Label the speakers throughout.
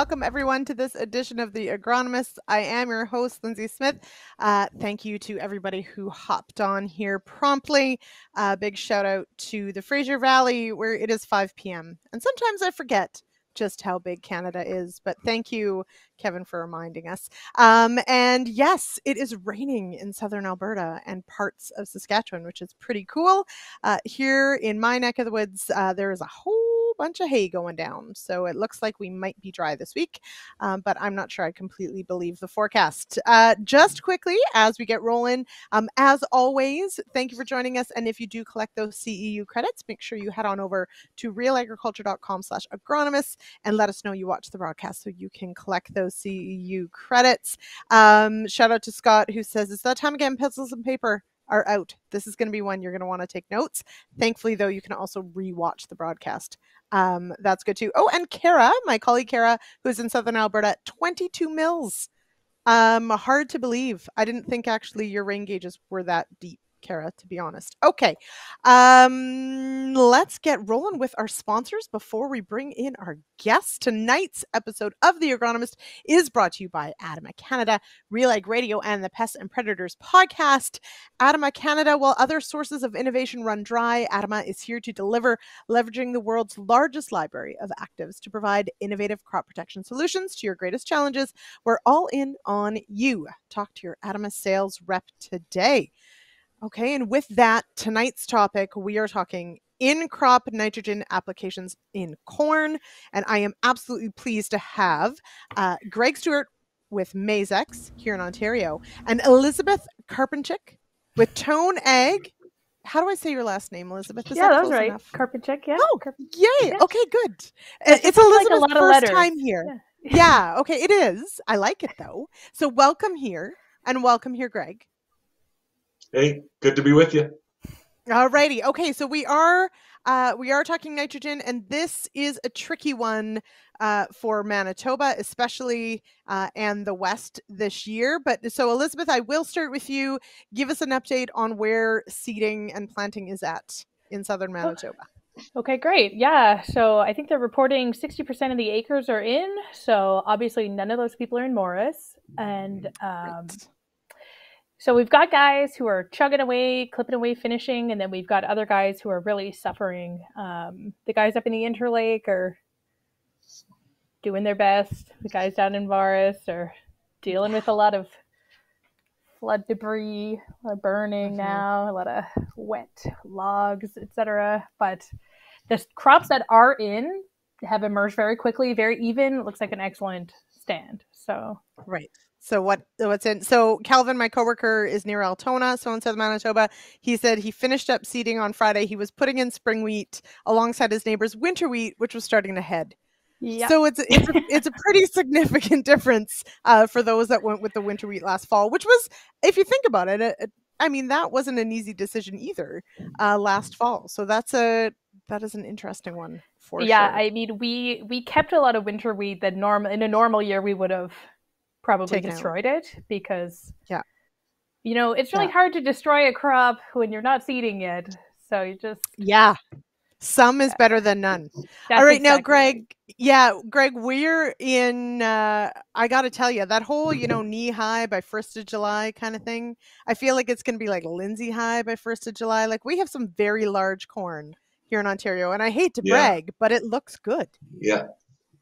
Speaker 1: Welcome everyone to this edition of The Agronomists. I am your host, Lyndsey Smith. Uh, thank you to everybody who hopped on here promptly. Uh, big shout out to the Fraser Valley where it is 5 p.m. And sometimes I forget just how big Canada is. But thank you, Kevin, for reminding us. Um, and yes, it is raining in southern Alberta and parts of Saskatchewan, which is pretty cool. Uh, here in my neck of the woods, uh, there is a whole bunch of hay going down. So it looks like we might be dry this week, um, but I'm not sure I completely believe the forecast. Uh, just quickly, as we get rolling, um, as always, thank you for joining us. And if you do collect those CEU credits, make sure you head on over to realagriculture.com slash agronomists and let us know you watch the broadcast so you can collect those CEU credits. Um, shout out to Scott who says, it's that time again, pencils and paper are out. This is going to be one you're going to want to take notes. Thankfully, though, you can also rewatch the broadcast. Um, that's good too. Oh, and Kara, my colleague Kara, who's in Southern Alberta, 22 mils. Um, hard to believe. I didn't think actually your rain gauges were that deep. Kara, to be honest. Okay, um, let's get rolling with our sponsors before we bring in our guests. Tonight's episode of The Agronomist is brought to you by Adama Canada, Real Ag Radio, and the Pests and Predators podcast. Adama Canada, while other sources of innovation run dry, Adama is here to deliver, leveraging the world's largest library of actives to provide innovative crop protection solutions to your greatest challenges. We're all in on you. Talk to your Adama sales rep today. Okay, and with that, tonight's topic, we are talking in crop nitrogen applications in corn. And I am absolutely pleased to have uh, Greg Stewart with Maizex here in Ontario and Elizabeth Karpinchick with Tone Ag. How do I say your last name, Elizabeth?
Speaker 2: Is yeah, that, that was right. Enough? Yeah.
Speaker 1: Oh, yay. Yeah. Okay, good. It's, it's Elizabeth's like first time here. Yeah. yeah, okay, it is. I like it though. So welcome here and welcome here, Greg.
Speaker 3: Hey, good to be with you.
Speaker 1: Alrighty. Okay, so we are uh, we are talking nitrogen, and this is a tricky one uh, for Manitoba, especially uh, and the West this year. But so, Elizabeth, I will start with you. Give us an update on where seeding and planting is at in southern Manitoba.
Speaker 2: Okay, great. Yeah. So I think they're reporting 60% of the acres are in. So obviously, none of those people are in Morris. And um, so we've got guys who are chugging away, clipping away, finishing, and then we've got other guys who are really suffering. Um, the guys up in the Interlake are doing their best. The guys down in Morris are dealing with a lot of flood debris, a lot of burning mm-hmm. now, a lot of wet logs, etc. But the crops that are in have emerged very quickly, very even. It looks like an excellent stand. So
Speaker 1: right. So what what's in so Calvin, my coworker, is near Altona, so in southern Manitoba. He said he finished up seeding on Friday. He was putting in spring wheat alongside his neighbor's winter wheat, which was starting to head. Yep. So it's it's a, it's a pretty significant difference uh, for those that went with the winter wheat last fall, which was, if you think about it, it, I mean that wasn't an easy decision either uh, last fall. So that's a that is an interesting one for
Speaker 2: yeah.
Speaker 1: Sure.
Speaker 2: I mean we we kept a lot of winter wheat that norm in a normal year we would have probably Taken destroyed out. it because
Speaker 1: yeah.
Speaker 2: you know it's really yeah. hard to destroy a crop when you're not seeding it. So you just
Speaker 1: yeah. Some is better than none. That's all right exactly now greg yeah greg we're in uh i gotta tell you that whole you know knee high by first of july kind of thing i feel like it's gonna be like lindsay high by first of july. Like we have some very large corn here in ontario and i hate to yeah. brag but it looks good.
Speaker 3: Yeah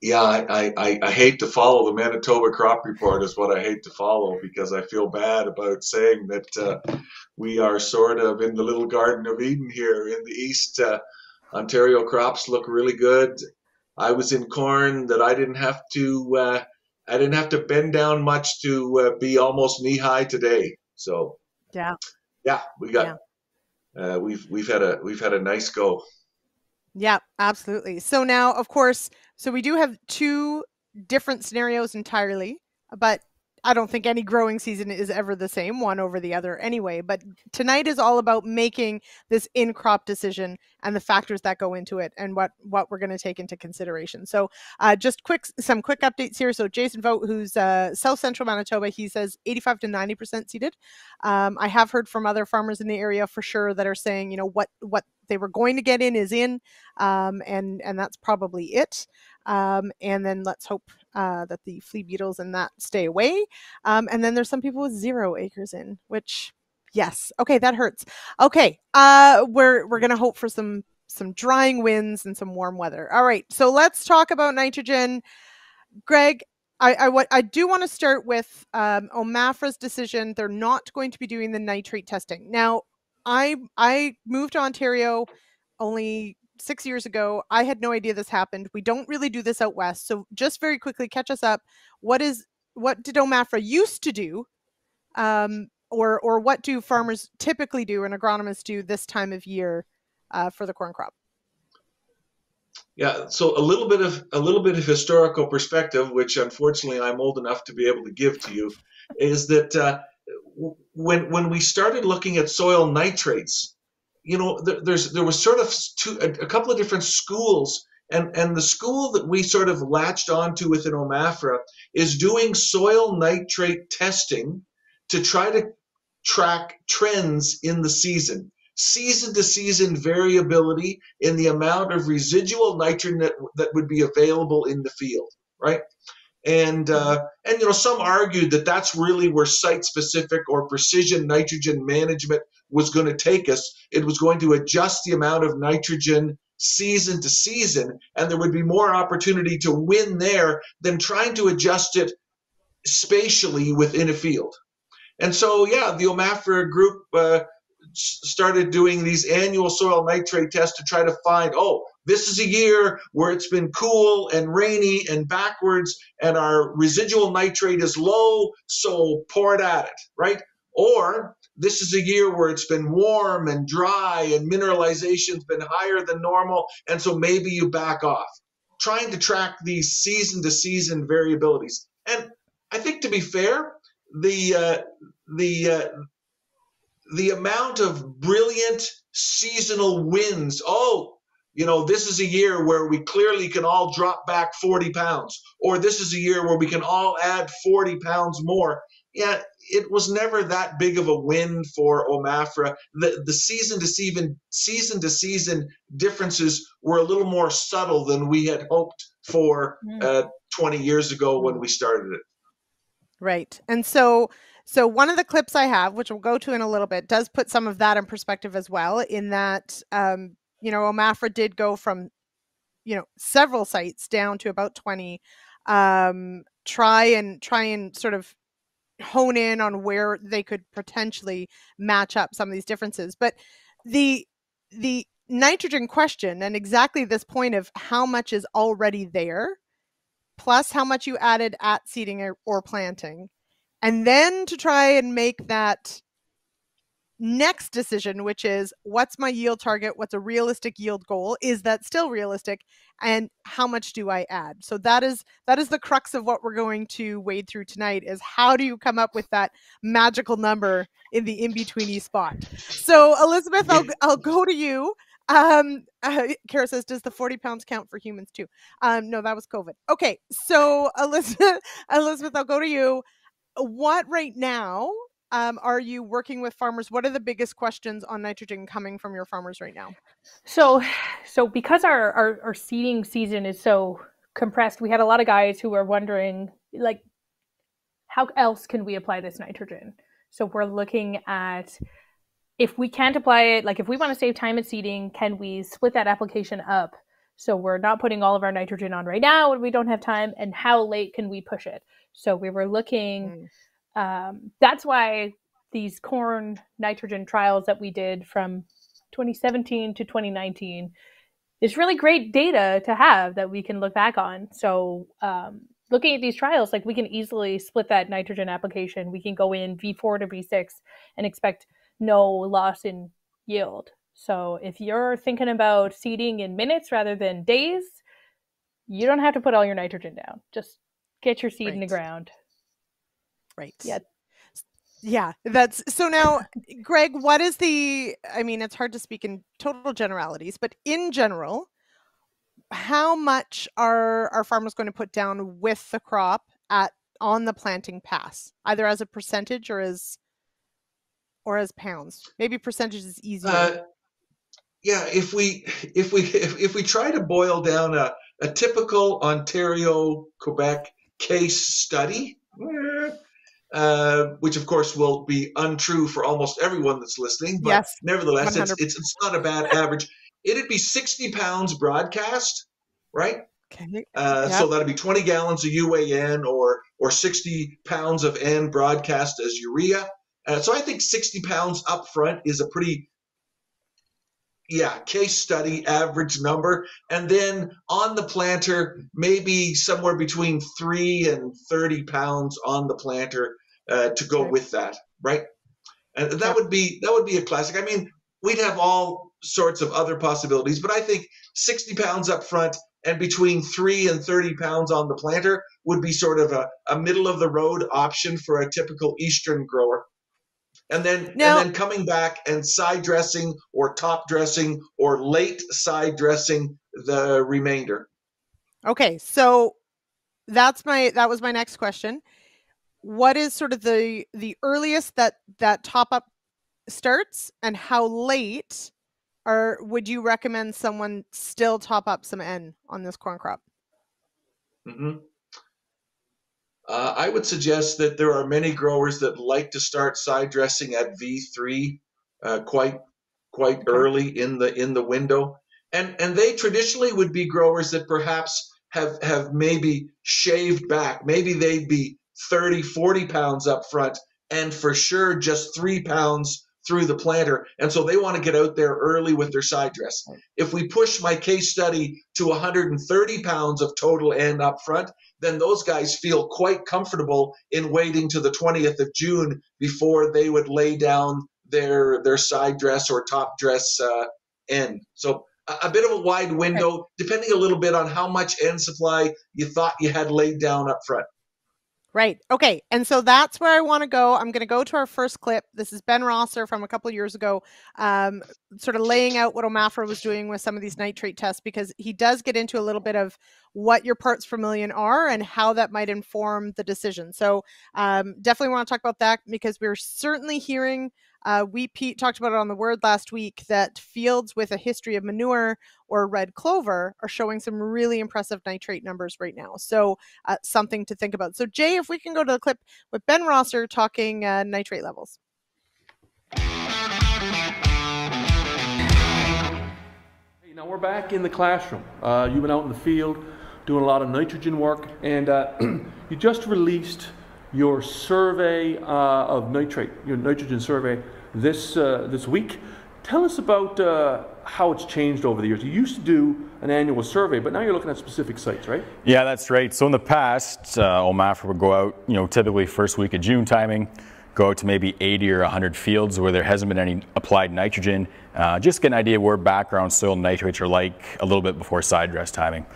Speaker 3: yeah, I, I, I hate to follow the Manitoba crop report is what I hate to follow because I feel bad about saying that uh, we are sort of in the little Garden of Eden here in the east. Uh, Ontario crops look really good. I was in corn that I didn't have to uh, I didn't have to bend down much to uh, be almost knee high today. So
Speaker 1: yeah,
Speaker 3: yeah, we got yeah. Uh, we've we've had a we've had a nice go.
Speaker 1: Yeah, absolutely. So now, of course, so we do have two different scenarios entirely, but I don't think any growing season is ever the same, one over the other anyway. But tonight is all about making this in crop decision and the factors that go into it and what, what we're going to take into consideration. So, uh, just quick, some quick updates here. So, Jason Vote, who's uh, South Central Manitoba, he says 85 to 90% seeded. Um, I have heard from other farmers in the area for sure that are saying, you know, what, what they were going to get in is in, um, and and that's probably it. Um, and then let's hope uh, that the flea beetles and that stay away. Um, and then there's some people with zero acres in, which yes, okay, that hurts. Okay, uh, we're we're gonna hope for some some drying winds and some warm weather. All right, so let's talk about nitrogen. Greg, I, I, what, I do want to start with um, OMAFRA's decision. They're not going to be doing the nitrate testing. Now, I I moved to Ontario only six years ago. I had no idea this happened. We don't really do this out west. So just very quickly, catch us up. What is what did OMAFRA used to do, um, or or what do farmers typically do and agronomists do this time of year uh, for the corn crop?
Speaker 3: Yeah, so a little bit of a little bit of historical perspective, which unfortunately I'm old enough to be able to give to you, is that uh, when when we started looking at soil nitrates, you know, there, there's there was sort of two, a, a, couple of different schools, and and the school that we sort of latched onto within OMAFRA is doing soil nitrate testing to try to track trends in the season season to season variability in the amount of residual nitrogen that, that would be available in the field, right? And uh, and you know some argued that that's really where site specific or precision nitrogen management was going to take us. It was going to adjust the amount of nitrogen season to season, and there would be more opportunity to win there than trying to adjust it spatially within a field. And so, yeah, the OMAFRA group uh, started doing these annual soil nitrate tests to try to find, oh, this is a year where it's been cool and rainy and backwards, and our residual nitrate is low, so pour it at it, right? Or this is a year where it's been warm and dry and mineralization's been higher than normal, and so maybe you back off. Trying to track these season to season variabilities. And I think to be fair, the uh, the uh, the amount of brilliant seasonal wins. Oh, you know, this is a year where we clearly can all drop back 40 pounds, or this is a year where we can all add 40 pounds more. Yeah, it was never that big of a win for OMAFRA. The the season to season season to season differences were a little more subtle than we had hoped for hmm. uh, 20 years ago when we started it.
Speaker 1: Right, and so so one of the clips I have, which we'll go to in a little bit, does put some of that in perspective as well. In that, um, you know, OMAFRA did go from, you know, several sites down to about twenty. Um, try and try and sort of hone in on where they could potentially match up some of these differences. But the the nitrogen question and exactly this point of how much is already there, plus how much you added at seeding or, or planting and then to try and make that next decision which is what's my yield target? What's a realistic yield goal? Is that still realistic? And how much do i add? So that is that is the crux of what we're going to wade through tonight is how do you come up with that magical number in the in-betweeny spot so elizabeth i'll, I'll go to you. Um uh, kara says does the 40 pounds count for humans too? Um no that was covid. Okay so elizabeth elizabeth i'll go to you. What right now um, are you working with farmers? What are the biggest questions on nitrogen coming from your farmers right now?
Speaker 2: So, so because our, our, our seeding season is so compressed, we had a lot of guys who were wondering, like, how else can we apply this nitrogen? So we're looking at if we can't apply it, like if we want to save time at seeding, can we split that application up? So we're not putting all of our nitrogen on right now when we don't have time, and how late can we push it? So we were looking. Mm. Um, that's why these corn nitrogen trials that we did from 2017 to 2019 is really great data to have that we can look back on. So um, looking at these trials, like we can easily split that nitrogen application. We can go in V4 to V6 and expect no loss in yield. So if you're thinking about seeding in minutes rather than days, you don't have to put all your nitrogen down. Just get your seed right. in the ground.
Speaker 1: Right. Yeah. Yeah, that's so now, Greg, what is the? I mean, it's hard to speak in total generalities, but in general, how much are our farmers going to put down with the crop at on the planting pass, either as a percentage or as or as pounds? Maybe percentage is easier. Uh,
Speaker 3: yeah, if we if we if, if we try to boil down a, a typical Ontario Quebec case study, eh, uh, which of course will be untrue for almost everyone that's listening, but
Speaker 1: Yes,
Speaker 3: nevertheless, it's, it's it's not a bad average. It'd be sixty pounds broadcast, right?
Speaker 1: Okay.
Speaker 3: Uh. So that'd be 20 gallons of UAN or or 60 pounds of N broadcast as urea. Uh, so I think 60 pounds up front is a pretty yeah case study average number, and then on the planter maybe somewhere between three and 30 pounds on the planter uh, to go with that, right? And that would be that would be a classic. I mean, we'd have all sorts of other possibilities, but I think 60 pounds up front and between three and 30 pounds on the planter would be sort of a, a middle of the road option for a typical eastern grower. And then
Speaker 1: Now-
Speaker 3: and then coming back and side dressing or top dressing or late side dressing the remainder.
Speaker 1: Okay, so that's my that was my next question. What is sort of the the earliest that that top up starts, and how late, or would you recommend someone still top up some N on this corn crop?
Speaker 3: hmm Uh, I would suggest that there are many growers that like to start side dressing at V3 uh, quite quite early in the in the window, and and they traditionally would be growers that perhaps have have maybe shaved back. Maybe they'd be 30, 40 pounds up front, and for sure just three pounds through the planter, and so they want to get out there early with their side dress. If we push my case study to 130 pounds of total N up front, then those guys feel quite comfortable in waiting to the 20th of June before they would lay down their their side dress or top dress uh, N. So a, a bit of a wide window, depending a little bit on how much N supply you thought you had laid down up front.
Speaker 1: Right. Okay. And so that's where I want to go. I'm going to go to our first clip. This is Ben Rosser from a couple years ago, um, sort of laying out what Omafra was doing with some of these nitrate tests because he does get into a little bit of what your parts per million are and how that might inform the decision. So um, definitely want to talk about that because we're certainly hearing. Uh, Wheat Pete talked about it on the word last week that fields with a history of manure or red clover are showing some really impressive nitrate numbers right now. So uh, something to think about. So, Jay, if we can go to the clip with Ben Rosser talking uh, nitrate levels.
Speaker 4: Hey, now we're back in the classroom. Uh, you've been out in the field doing a lot of nitrogen work, and uh, you just released your survey uh, of nitrate, your nitrogen survey this uh, this week. Tell us about uh, how it's changed over the years. You used to do an annual survey, but now you're looking at specific sites, right?
Speaker 5: Yeah, that's right. So in the past, uh, OMAFRA would go out, you know, typically first week of June timing, go out to maybe 80 or 100 fields where there hasn't been any applied nitrogen, uh, just get an idea where background soil nitrates are like a little bit before side dress timing.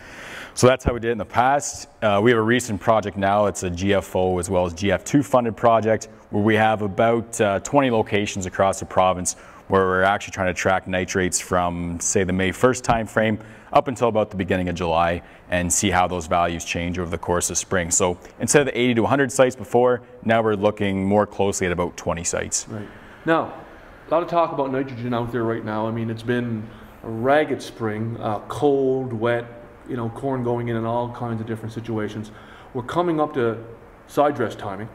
Speaker 5: So that's how we did it in the past. Uh, we have a recent project now. It's a GFO as well as GF2 funded project where we have about uh, 20 locations across the province where we're actually trying to track nitrates from, say, the May 1st timeframe up until about the beginning of July and see how those values change over the course of spring. So instead of the 80 to 100 sites before, now we're looking more closely at about 20 sites.
Speaker 4: Right. Now, a lot of talk about nitrogen out there right now. I mean, it's been a ragged spring, uh, cold, wet, you know, corn going in in all kinds of different situations. We're coming up to side dress timing.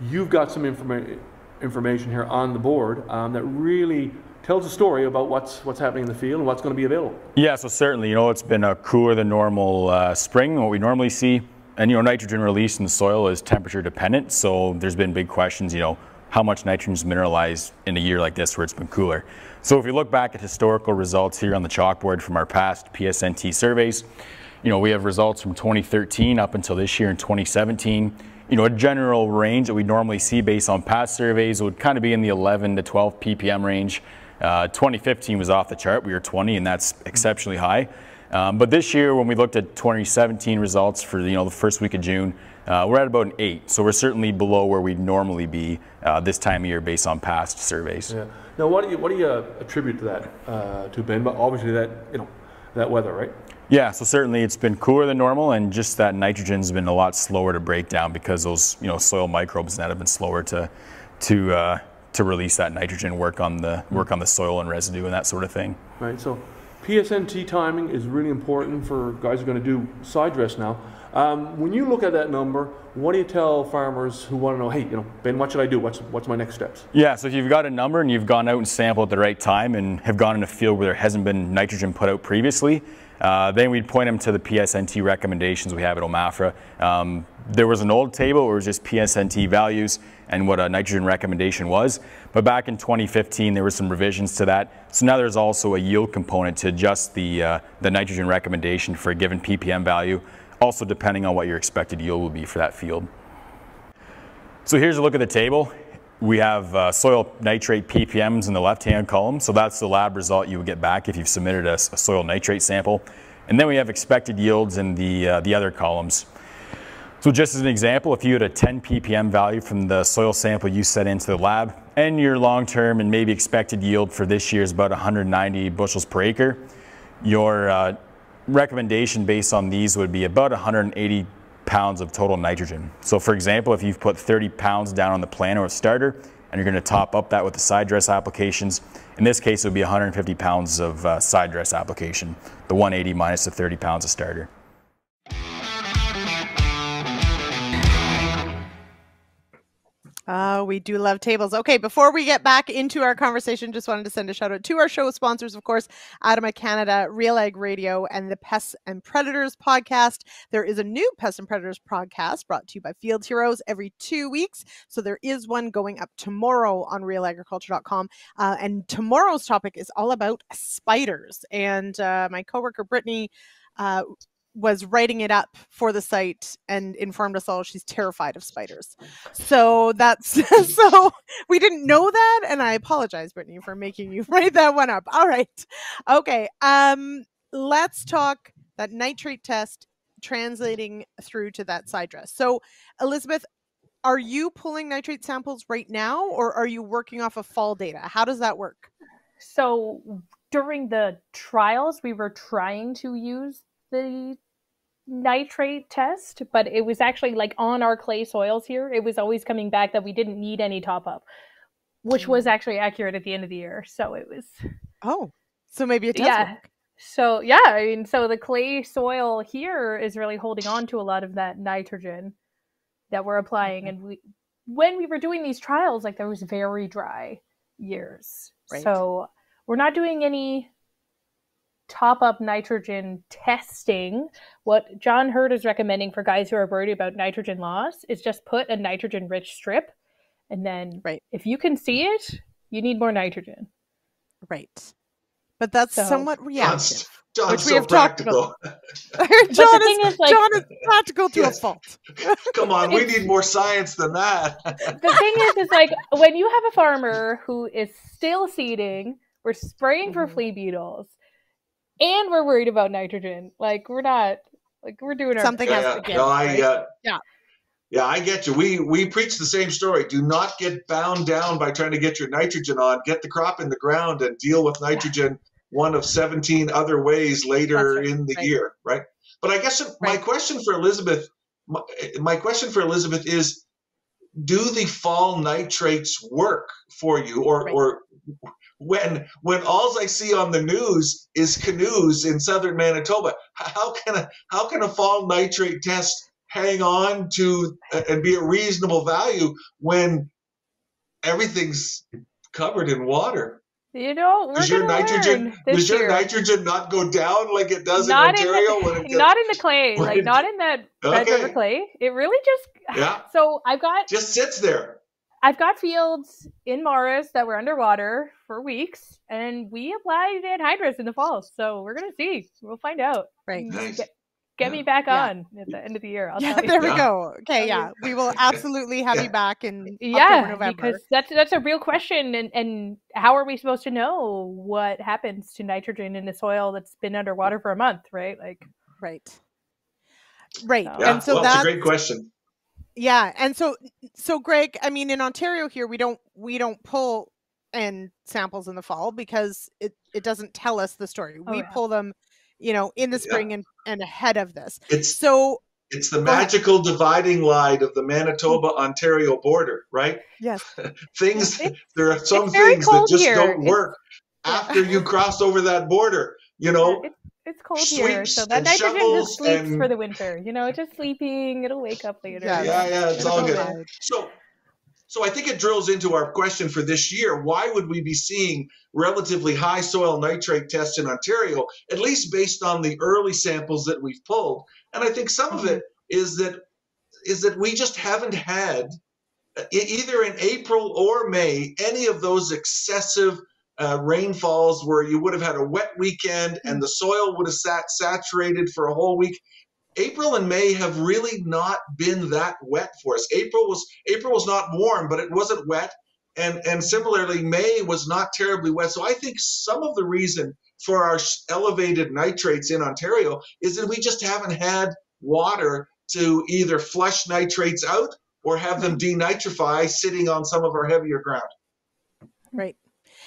Speaker 4: You've got some informa- information here on the board um, that really tells a story about what's what's happening in the field and what's going to be available.
Speaker 5: Yeah, so certainly, you know, it's been a cooler than normal uh, spring, what we normally see. And, you know, nitrogen release in the soil is temperature dependent. So there's been big questions, you know, how much nitrogen is mineralized in a year like this where it's been cooler. So if we look back at historical results here on the chalkboard from our past PSNT surveys, you know, we have results from 2013 up until this year in 2017. You know, a general range that we normally see based on past surveys would kind of be in the 11 to 12 ppm range. Uh, 2015 was off the chart. We were 20, and that's exceptionally high. Um, but this year, when we looked at 2017 results for you know the first week of June, uh, we're at about an eight. So we're certainly below where we'd normally be uh, this time of year based on past surveys.
Speaker 4: Yeah. Now, what do you what do you uh, attribute to that uh, to Ben? But obviously that you know that weather, right?
Speaker 5: Yeah, so certainly it's been cooler than normal, and just that nitrogen's been a lot slower to break down because those you know soil microbes that have been slower to to uh, to release that nitrogen, work on the work on the soil and residue and that sort of thing.
Speaker 4: Right. So PSNT timing is really important for guys who are going to do side dress now. Um, when you look at that number, what do you tell farmers who want to know, hey, you know, Ben, what should I do? What's what's my next steps?
Speaker 5: Yeah, so if you've got a number and you've gone out and sampled at the right time and have gone in a field where there hasn't been nitrogen put out previously, uh, then we'd point them to the PSNT recommendations we have at OMAFRA. Um, there was an old table where it was just PSNT values and what a nitrogen recommendation was. But back in 2015, there were some revisions to that. So now there's also a yield component to adjust the, uh, the nitrogen recommendation for a given ppm value, also depending on what your expected yield will be for that field. So here's a look at the table. We have uh, soil nitrate ppms in the left-hand column. So that's the lab result you would get back if you've submitted a, a soil nitrate sample. And then we have expected yields in the, uh, the other columns. So just as an example, if you had a 10 ppm value from the soil sample you set into the lab, and your long-term and maybe expected yield for this year is about 190 bushels per acre, your uh, recommendation based on these would be about 180 pounds of total nitrogen. So for example, if you've put 30 pounds down on the plan or a starter, and you're going to top up that with the side dress applications, in this case it would be 150 pounds of uh, side dress application, the 180 minus the 30 pounds of starter.
Speaker 1: Oh, we do love tables. Okay, before we get back into our conversation, just wanted to send a shout out to our show sponsors, of course, Adama Canada, Real Ag Radio, and the Pests and Predators podcast. There is a new Pests and Predators podcast brought to you by Field Heroes every two weeks. So there is one going up tomorrow on realagriculture.com. Uh, and tomorrow's topic is all about spiders. And uh, my coworker, Brittany, uh, was writing it up for the site and informed us all she's terrified of spiders. So that's so we didn't know that and I apologize Brittany for making you write that one up. All right. Okay. Um let's talk that nitrate test translating through to that side dress. So Elizabeth are you pulling nitrate samples right now or are you working off of fall data? How does that work?
Speaker 2: So during the trials we were trying to use the nitrate test, but it was actually like on our clay soils here, it was always coming back that we didn't need any top up, which was mm. actually accurate at the end of the year. So it was.
Speaker 1: Oh, so maybe a test
Speaker 2: yeah. Work. So yeah, I mean, so the clay soil here is really holding on to a lot of that nitrogen that we're applying, and we when we were doing these trials, like there was very dry years, right. so we're not doing any top up nitrogen testing, what John Heard is recommending for guys who are worried about nitrogen loss is just put a nitrogen rich strip. And then
Speaker 1: right.
Speaker 2: if you can see it, you need more nitrogen.
Speaker 1: Right. But that's so, somewhat reactive.
Speaker 3: John's which so we have practical.
Speaker 1: talked about. John, is, is like, John is practical to yes. a fault.
Speaker 3: Come on, we need more science than that.
Speaker 2: the thing is, is like when you have a farmer who is still seeding, we're spraying for mm-hmm. flea beetles, and we're worried about nitrogen. Like we're not like we're doing our
Speaker 1: something
Speaker 3: has
Speaker 1: yeah,
Speaker 3: to give. No,
Speaker 1: I,
Speaker 3: right? uh, yeah. Yeah, I get you. We we preach the same story. Do not get bound down by trying to get your nitrogen on. Get the crop in the ground and deal with nitrogen one of 17 other ways later right, in the right. year, right? But I guess my question for Elizabeth my, my question for Elizabeth is do the fall nitrates work for you or or when when all I see on the news is canoes in southern Manitoba. How can a how can a fall nitrate test hang on to uh, and be a reasonable value when everything's covered in water?
Speaker 2: You know,
Speaker 3: does your nitrogen does your nitrogen not go down like it does
Speaker 2: not
Speaker 3: in Ontario?
Speaker 2: In the, gets, not in the clay, like not in that Red okay. River clay. It really just
Speaker 3: yeah.
Speaker 2: So I've got
Speaker 3: just sits there.
Speaker 2: I've got fields in Morris that were underwater for weeks, and we applied anhydrous in the fall. So we're gonna see. We'll find out.
Speaker 1: Right.
Speaker 3: Mm, nice.
Speaker 2: Get, get yeah. me back yeah. on at the end of the year. I'll
Speaker 1: yeah, there we go. Okay, yeah, we will absolutely have you back in
Speaker 2: yeah,
Speaker 1: October,
Speaker 2: because that's that's a real question. And and how are we supposed to know what happens to nitrogen in the soil that's been underwater for a month? Right, like
Speaker 1: right, right.
Speaker 3: So, and so well, that's a great question
Speaker 1: yeah and so so greg i mean in ontario here we don't we don't pull and samples in the fall because it it doesn't tell us the story oh, we yeah. pull them you know in the spring yeah. and and ahead of this
Speaker 3: it's
Speaker 1: so
Speaker 3: It's the magical dividing line of the Manitoba Ontario border, right?
Speaker 1: Yes.
Speaker 3: things
Speaker 2: It's-
Speaker 3: there are some things that just
Speaker 2: here.
Speaker 3: don't
Speaker 2: It's-
Speaker 3: work after you cross over that border. You know,
Speaker 2: It's, it's cold here,
Speaker 3: sweeps
Speaker 2: so that
Speaker 3: and
Speaker 2: nitrogen
Speaker 3: shovels
Speaker 2: just sleeps
Speaker 3: and-
Speaker 2: for the winter. You know, it's just sleeping. It'll wake up later.
Speaker 1: Yeah.
Speaker 3: yeah, yeah, it's all good.
Speaker 1: Right.
Speaker 3: So, so I think it drills into our question for this year. Why would we be seeing relatively high soil nitrate tests in Ontario, at least based on the early samples that we've pulled? And I think some of it is that is that we just haven't had either in April or May any of those excessive uh, rainfalls where you would have had a wet weekend and the soil would have sat saturated for a whole week. April and May have really not been that wet for us. April was April was not warm, but it wasn't wet, and and similarly May was not terribly wet. So I think some of the reason for our elevated nitrates in Ontario is that we just haven't had water to either flush nitrates out or have them denitrify sitting on some of our heavier ground.
Speaker 1: Right.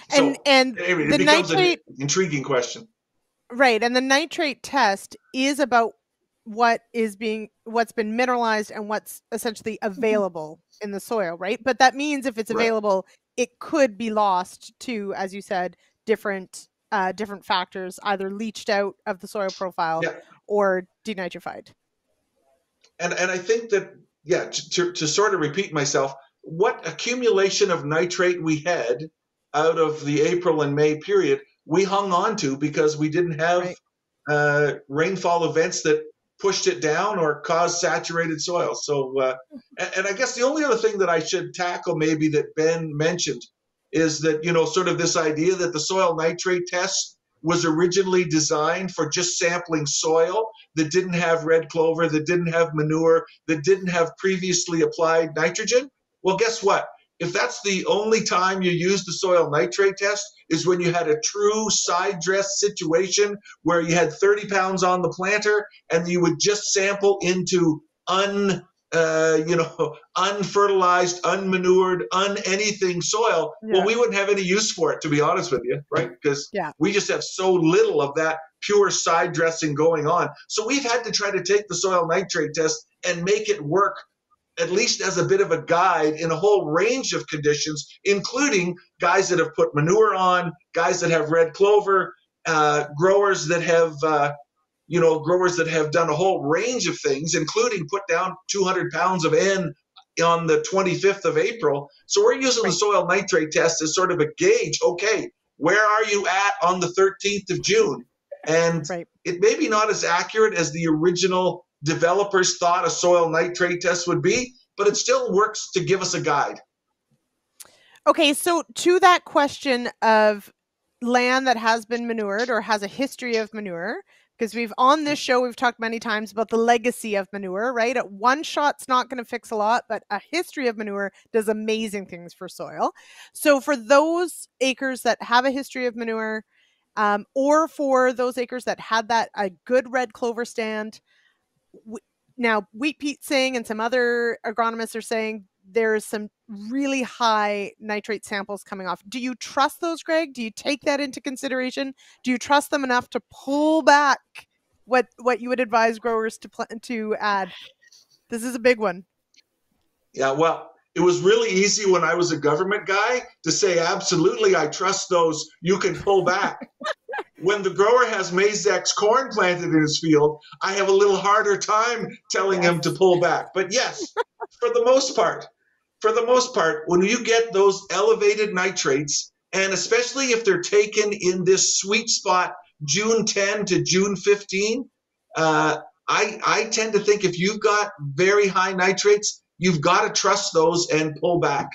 Speaker 3: So
Speaker 1: And and
Speaker 3: anyway,
Speaker 1: the
Speaker 3: it becomes
Speaker 1: nitrate
Speaker 3: an intriguing question.
Speaker 1: Right, and the nitrate test is about what is being what's been mineralized and what's essentially available in the soil, right? But that means if it's
Speaker 3: Right.
Speaker 1: available, it could be lost to, as you said, different uh, different factors, either leached out of the soil profile
Speaker 3: Yeah.
Speaker 1: or denitrified.
Speaker 3: and and I think that yeah, to, to, to sort of repeat myself, what accumulation of nitrate we had out of the April and May period, we hung on to because we didn't have
Speaker 1: Right.
Speaker 3: uh, rainfall events that pushed it down or caused saturated soil. So, uh, and, and I guess the only other thing that I should tackle, maybe that Ben mentioned, is that you know sort of this idea that the soil nitrate test was originally designed for just sampling soil that didn't have red clover, that didn't have manure, that didn't have previously applied nitrogen. Well, guess what? If that's the only time you use the soil nitrate test, is when you had a true side dress situation where you had 30 pounds on the planter and you would just sample into un uh, you know, unfertilized, unmanured, un anything soil,
Speaker 1: Yeah.
Speaker 3: well, we wouldn't have any use for it, to be honest with you, right? Because
Speaker 1: Yeah.
Speaker 3: we just have so little of that pure side dressing going on. So we've had to try to take the soil nitrate test and make it work at least as a bit of a guide in a whole range of conditions, including guys that have put manure on, guys that have red clover, uh, growers that have, uh, you know, growers that have done a whole range of things, including put down 200 pounds of N on the 25th of April. So we're using the soil nitrate test as sort of a gauge. Okay, where are you at on the 13th of June? And
Speaker 1: Right.
Speaker 3: it may be not as accurate as the original developers thought a soil nitrate test would be, but it still works to give us a guide.
Speaker 1: Okay, so to that question of land that has been manured or has a history of manure, because we've on this show we've talked many times about the legacy of manure, right? One shot's not going to fix a lot, but a history of manure does amazing things for soil. So for those acres that have a history of manure, um, or for those acres that had that a good red clover stand, now Wheat Pete saying and some other agronomists are saying there's some really high nitrate samples coming off. Do you trust those, Greg? Do you take that into consideration? Do you trust them enough to pull back what what you would advise growers to pl- to add? This is a big one.
Speaker 3: Yeah, well, it was really easy when I was a government guy to say, absolutely, I trust those. You can pull back. when the grower has Maizex corn planted in his field, I have a little harder time telling him to pull back. But yes, for the most part, for the most part, when you get those elevated nitrates, and especially if they're taken in this sweet spot, June 10 to June 15, uh, I, I tend to think if you've got very high nitrates, you've got to trust those and pull back.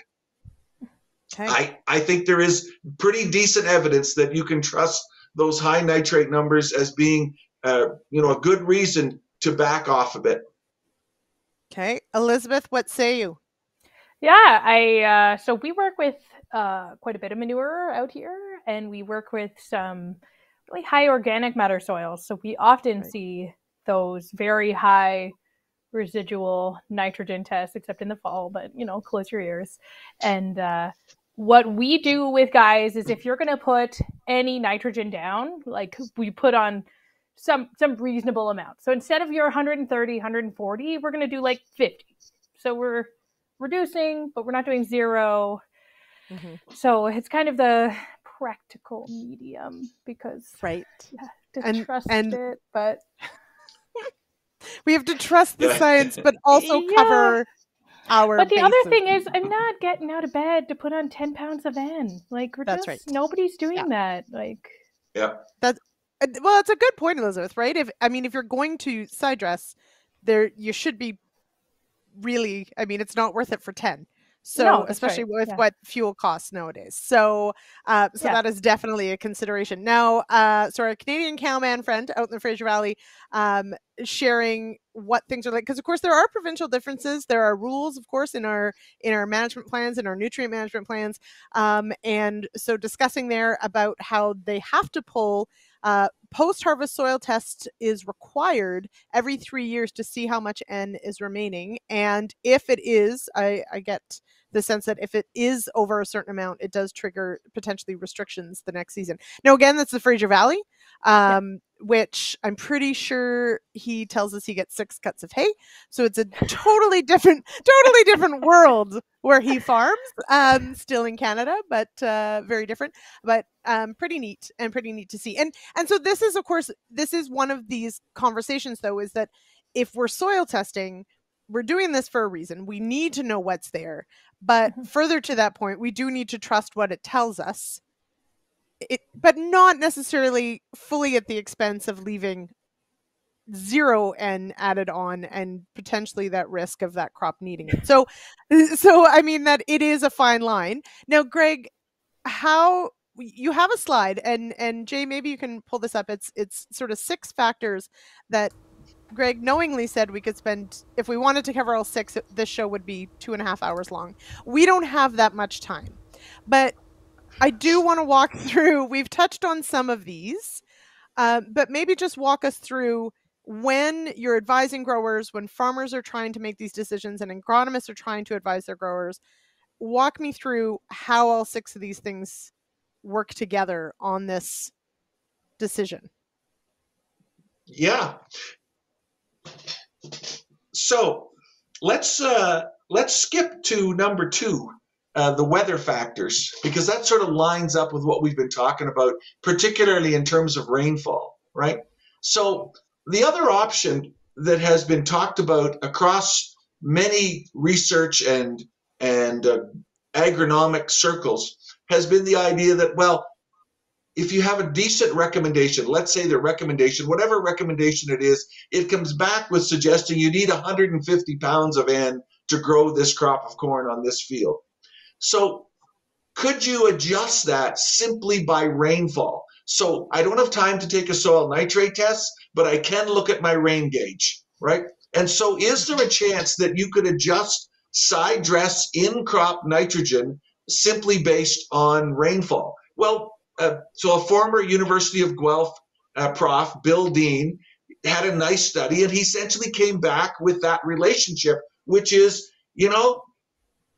Speaker 1: Okay.
Speaker 3: I, I think there is pretty decent evidence that you can trust those high nitrate numbers as being, uh, you know, a good reason to back off a bit.
Speaker 1: Okay. Elizabeth, what say you?
Speaker 2: Yeah, I uh, so we work with uh, quite a bit of manure out here, and we work with some really high organic matter soils. So we often
Speaker 1: Right.
Speaker 2: see those very high residual nitrogen test, except in the fall. But you know, close your ears. And uh, what we do with guys is if you're going to put any nitrogen down, like we put on some some reasonable amount. So instead of your 130, 140, we're going to do like 50. So we're reducing, but we're not doing 0 mm-hmm. So it's kind of the practical medium because
Speaker 1: right,
Speaker 2: yeah, to and, trust and, it, but
Speaker 1: we have to trust the science, but also yeah. cover our.
Speaker 2: But the other thing is, I'm not getting out of bed to put on 10 pounds of N. Like we're That's just right. nobody's doing yeah. that. Like
Speaker 3: yeah,
Speaker 1: that's uh, well, it's a good point, Elizabeth. Right? If I mean, if you're going to side dress, there you should be really. I mean, it's not worth it for 10 so no, especially right. with yeah. what fuel costs nowadays. So uh, so yeah. that is definitely a consideration. Now, uh, so our Canadian cowman friend out in the Fraser Valley um, sharing what things are like because of course there are provincial differences. There are rules, of course, in our in our management plans and our nutrient management plans. Um, and so discussing there about how they have to pull uh, Post harvest soil test is required every three years to see how much N is remaining. And if it is, I, I get the sense that if it is over a certain amount, it does trigger potentially restrictions the next season. Now, again, that's the Fraser Valley. Um, yeah which I'm pretty sure he tells us he gets six cuts of hay. So it's a totally different, totally different world where he farms, um, still in Canada, but uh, very different, but um, pretty neat and pretty neat to see. And and so this is, of course, this is one of these conversations, though, is that if we're soil testing, we're doing this for a reason. We need to know what's there. But mm-hmm. further to that point, we do need to trust what it tells us it, but not necessarily fully at the expense of leaving zero n added on and potentially that risk of that crop needing it so so i mean that it is a fine line now greg how you have a slide and and jay maybe you can pull this up it's it's sort of six factors that greg knowingly said we could spend if we wanted to cover all six this show would be two and a half hours long we don't have that much time but I do want to walk through. We've touched on some of these, uh, but maybe just walk us through when you're advising growers, when farmers are trying to make these decisions, and agronomists are trying to advise their growers. Walk me through how all six of these things work together on this decision.
Speaker 3: Yeah. So let's uh, let's skip to number two uh, the weather factors, because that sort of lines up with what we've been talking about, particularly in terms of rainfall, right? So the other option that has been talked about across many research and and uh, agronomic circles has been the idea that well if you have a decent recommendation let's say the recommendation whatever recommendation it is it comes back with suggesting you need 150 pounds of n to grow this crop of corn on this field so could you adjust that simply by rainfall? So I don't have time to take a soil nitrate test, but I can look at my rain gauge, right? And so is there a chance that you could adjust side dress in crop nitrogen simply based on rainfall? Well, uh, so a former University of Guelph uh, prof, Bill Deen, had a nice study and he essentially came back with that relationship, which is, you know,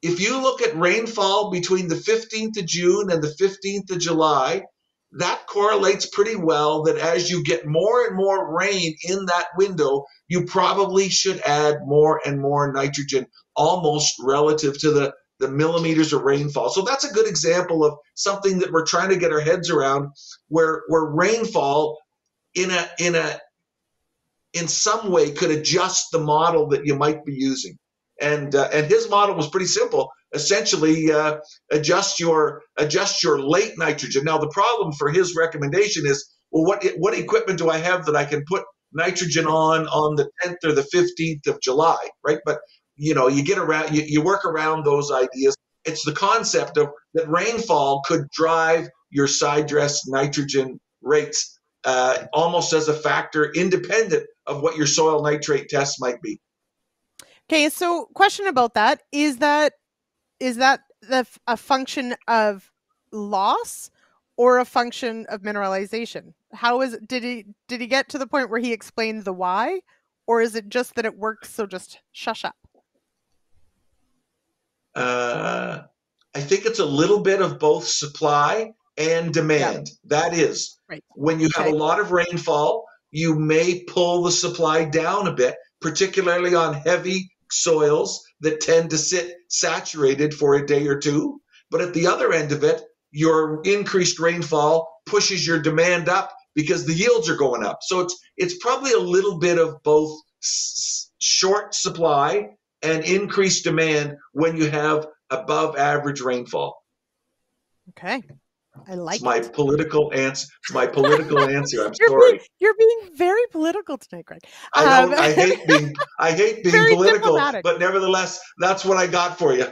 Speaker 3: if you look at rainfall between the 15th of June and the 15th of July, that correlates pretty well that as you get more and more rain in that window, you probably should add more and more nitrogen almost relative to the, the millimeters of rainfall. So that's a good example of something that we're trying to get our heads around where where rainfall in a in a in some way could adjust the model that you might be using and uh, and his model was pretty simple. Essentially, uh, adjust your adjust your late nitrogen. Now, the problem for his recommendation is, well, what what equipment do I have that I can put nitrogen on on the 10th or the 15th of July, right? But you know, you get around, you, you work around those ideas. It's the concept of that rainfall could drive your side dress nitrogen rates uh, almost as a factor independent of what your soil nitrate test might be.
Speaker 1: Okay, so question about that is that is that the a function of loss or a function of mineralization? How is did he did he get to the point where he explained the why, or is it just that it works? So just shush up.
Speaker 3: Uh, I think it's a little bit of both supply and demand. Yeah. That is, right. when you have okay. a lot of rainfall, you may pull the supply down a bit, particularly on heavy soils that tend to sit saturated for a day or two. But at the other end of it, your increased rainfall pushes your demand up because the yields are going up. So it's it's probably a little bit of both s- short supply and increased demand when you have above average rainfall.
Speaker 1: Okay. I like
Speaker 3: It's my
Speaker 1: it.
Speaker 3: political answer. It's my political answer. I'm
Speaker 1: You're
Speaker 3: sorry.
Speaker 1: being, you're being very political tonight, Greg.
Speaker 3: I don't.
Speaker 1: Um,
Speaker 3: I hate being. I hate being political,
Speaker 1: diplomatic.
Speaker 3: but nevertheless, that's what I got for you.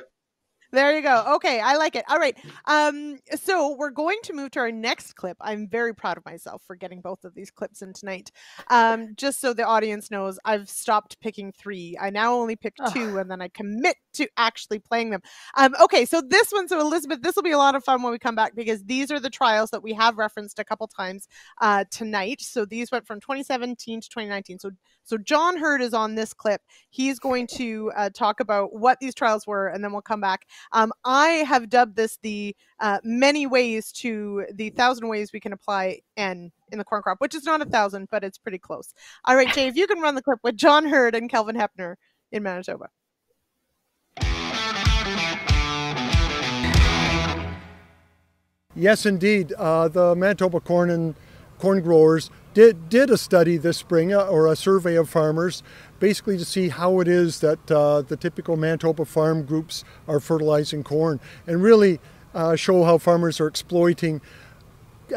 Speaker 1: There you go. Okay, I like it. All right. Um, so we're going to move to our next clip. I'm very proud of myself for getting both of these clips in tonight. Um, just so the audience knows, I've stopped picking three. I now only pick two, and then I commit to actually playing them. Um, okay, so this one, so Elizabeth, this will be a lot of fun when we come back because these are the trials that we have referenced a couple times uh, tonight. So these went from 2017 to 2019. So so John Heard is on this clip. He's going to uh, talk about what these trials were, and then we'll come back um, I have dubbed this the uh, many ways to the thousand ways we can apply N in the corn crop, which is not a thousand, but it's pretty close. All right, Jay, if you can run the clip with John Heard and Kelvin Heppner in Manitoba.
Speaker 6: Yes, indeed. Uh, the Manitoba Corn and Corn Growers did, did a study this spring uh, or a survey of farmers basically to see how it is that uh, the typical Manitoba farm groups are fertilizing corn and really uh, show how farmers are exploiting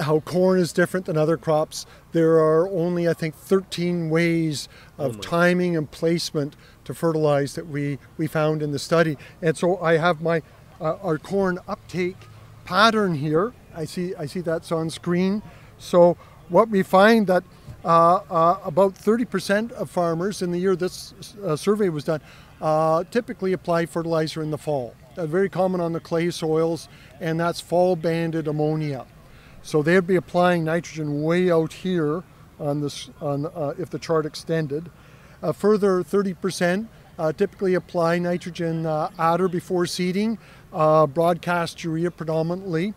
Speaker 6: how corn is different than other crops. There are only, I think, 13 ways of timing and placement to fertilize that we, we found in the study. And so I have my uh, our corn uptake pattern here. I see I see that's on screen. So what we find that uh, uh, about 30% of farmers in the year this uh, survey was done uh, typically apply fertilizer in the fall. Very common on the clay soils, and that's fall banded ammonia. So they'd be applying nitrogen way out here on this, on uh, if the chart extended. A further 30% uh, typically apply nitrogen uh, adder before seeding, broadcast urea predominantly.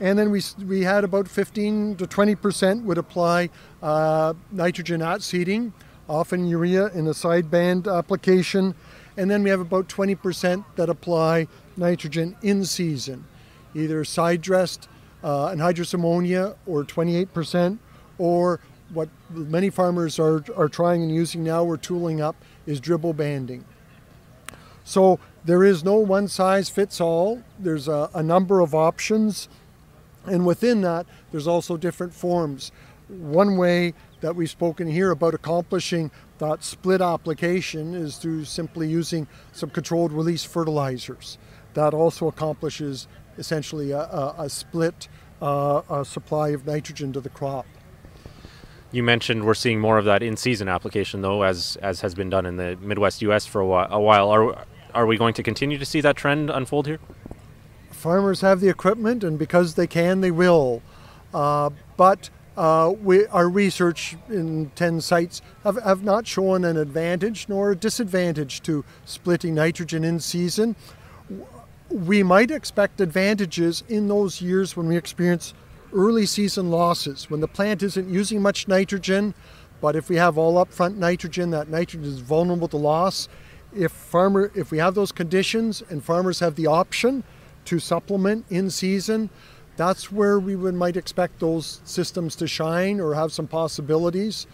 Speaker 6: And then we, we had about 15 to 20% would apply uh, nitrogen at seeding, often urea in a sideband application. And then we have about 20% that apply nitrogen in season, either side dressed uh, anhydrous ammonia or 28%, or what many farmers are, are trying and using now, we're tooling up, is dribble banding. So there is no one size fits all. There's a, a number of options. And within that, there's also different forms. One way that we've spoken here about accomplishing that split application is through simply using some controlled release fertilizers. That also accomplishes essentially a, a, a split uh, a supply of nitrogen to the crop.
Speaker 7: You mentioned we're seeing more of that in-season application, though, as as has been done in the Midwest U.S. for a while. A while. Are are we going to continue to see that trend unfold here?
Speaker 6: Farmers have the equipment, and because they can, they will. Uh, but uh, we, our research in 10 sites have, have not shown an advantage nor a disadvantage to splitting nitrogen in season. We might expect advantages in those years when we experience early season losses, when the plant isn't using much nitrogen, but if we have all upfront nitrogen, that nitrogen is vulnerable to loss. If farmer, if we have those conditions and farmers have the option to supplement in season, that's where we would, might expect those systems to shine or have some possibilities.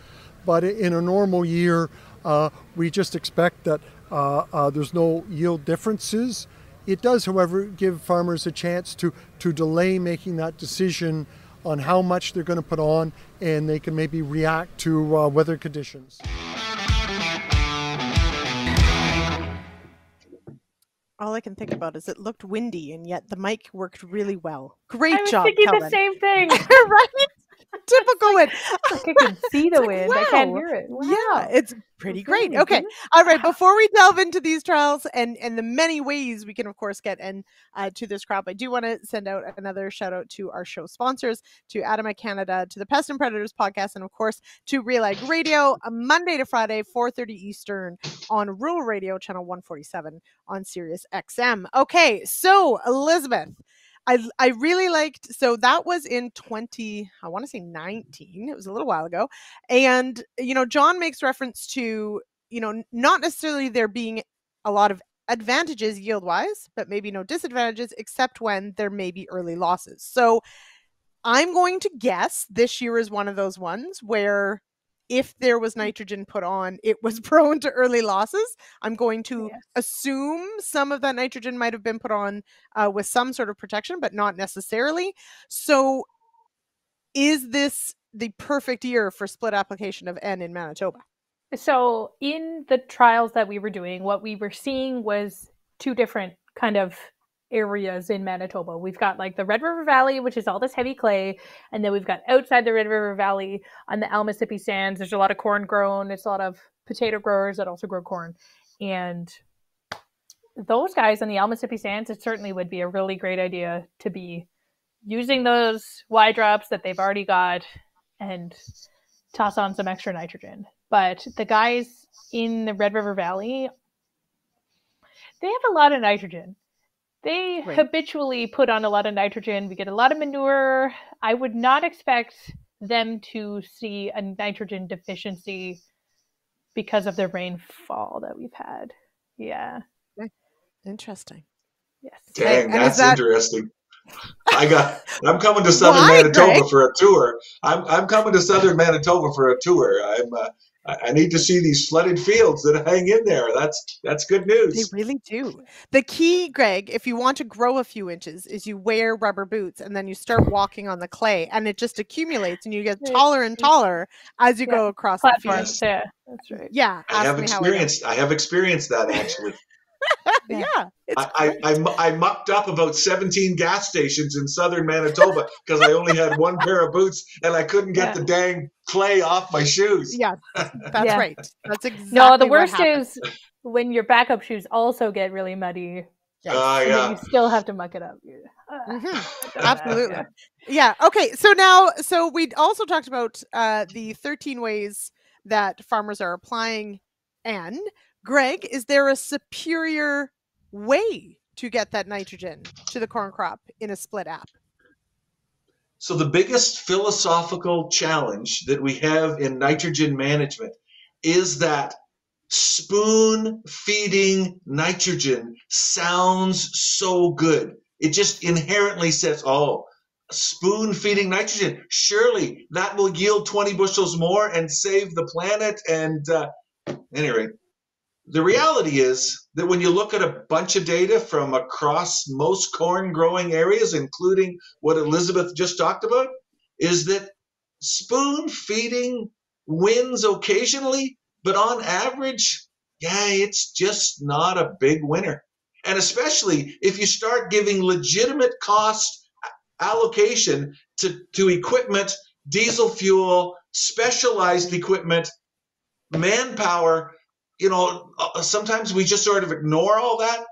Speaker 6: But in a normal year, uh, we just expect that uh, uh, there's no yield differences. It does, however, give farmers a chance to, to delay making that decision on how much they're going to put on, and they can maybe react to uh, weather conditions.
Speaker 1: All I can think mm. about is it looked windy, and yet the mic worked really well. Great
Speaker 2: I was
Speaker 1: job,
Speaker 2: thinking the same thing.
Speaker 1: right? Typical wind.
Speaker 2: Like I can see the
Speaker 1: like,
Speaker 2: wind. I can't hear it.
Speaker 1: Yeah, it's pretty great.
Speaker 2: really
Speaker 1: Okay.
Speaker 2: good.
Speaker 1: All right. Before we delve into these trials and and the many ways we can, of course, get and uh, to this crop, I do want to send out another shout out to our show sponsors, to Adama Canada, to the Pest and Predators podcast, and of course to Real Ag Radio, uh, Monday to Friday, 4:30 Eastern on Rural Radio Channel 147 on Sirius XM. Okay, so Elizabeth. I I really liked so that was in 20 I want to say 19 it was a little while ago and you know John makes reference to you know not necessarily there being a lot of advantages yield wise but maybe no disadvantages except when there may be early losses. So I'm going to guess this year is one of those ones where if there was nitrogen put on, it was prone to early losses. I'm going to yes. assume some of that nitrogen might have been put on uh, with some sort of protection, but not necessarily. So, is this the perfect year for split application of N in Manitoba?
Speaker 2: So, in the trials that we were doing, what we were seeing was two different kind of areas in Manitoba. We've got like the Red River Valley, which is all this heavy clay, and then we've got outside the Red River Valley on the Almasippi Sands. There's a lot of corn grown. It's a lot of potato growers that also grow corn, and those guys on the Almasippi Sands, it certainly would be a really great idea to be using those Y drops that they've already got and toss on some extra nitrogen. But the guys in the Red River Valley, they have a lot of nitrogen they right. habitually put on a lot of nitrogen. We get a lot of manure. I would not expect them to see a nitrogen deficiency because of the rainfall that we've had. Yeah.
Speaker 1: Interesting.
Speaker 2: Yes.
Speaker 3: Dang, that's that... interesting. I got. I'm coming to Southern Why, Manitoba Greg? for a tour. I'm I'm coming to Southern Manitoba for a tour. I'm uh, I need to see these flooded fields that hang in there. That's that's good news.
Speaker 1: They really do. The key, Greg, if you want to grow a few inches, is you wear rubber boots and then you start walking on the clay, and it just accumulates, and you get taller and taller as you yeah. go across Platforms.
Speaker 2: the field. Yeah, that's right.
Speaker 1: Yeah,
Speaker 3: I have experienced. I have experienced that actually.
Speaker 1: yeah.
Speaker 3: I, I, I, I, mucked up about 17 gas stations in southern Manitoba because I only had one pair of boots and I couldn't get yeah. the dang clay off my shoes.
Speaker 1: Yeah, that's yeah. right. That's exactly
Speaker 2: No, the worst is when your backup shoes also get really muddy.
Speaker 3: Yes. Uh, yeah.
Speaker 2: you still have to muck it up.
Speaker 1: Mm-hmm. Absolutely. Yeah. Okay. So now, so we also talked about uh, the 13 ways that farmers are applying N. Greg, is there a superior way to get that nitrogen to the corn crop in a split app?
Speaker 3: So, the biggest philosophical challenge that we have in nitrogen management is that spoon feeding nitrogen sounds so good. It just inherently says, oh, spoon feeding nitrogen. Surely that will yield 20 bushels more and save the planet. And uh, anyway, the reality is that when you look at a bunch of data from across most corn growing areas, including what Elizabeth just talked about, is that spoon feeding wins occasionally, but on average, yeah, it's just not a big winner. And especially if you start giving legitimate cost allocation to, to equipment, diesel fuel, specialized equipment, manpower, you know, uh, sometimes we just sort of ignore all that.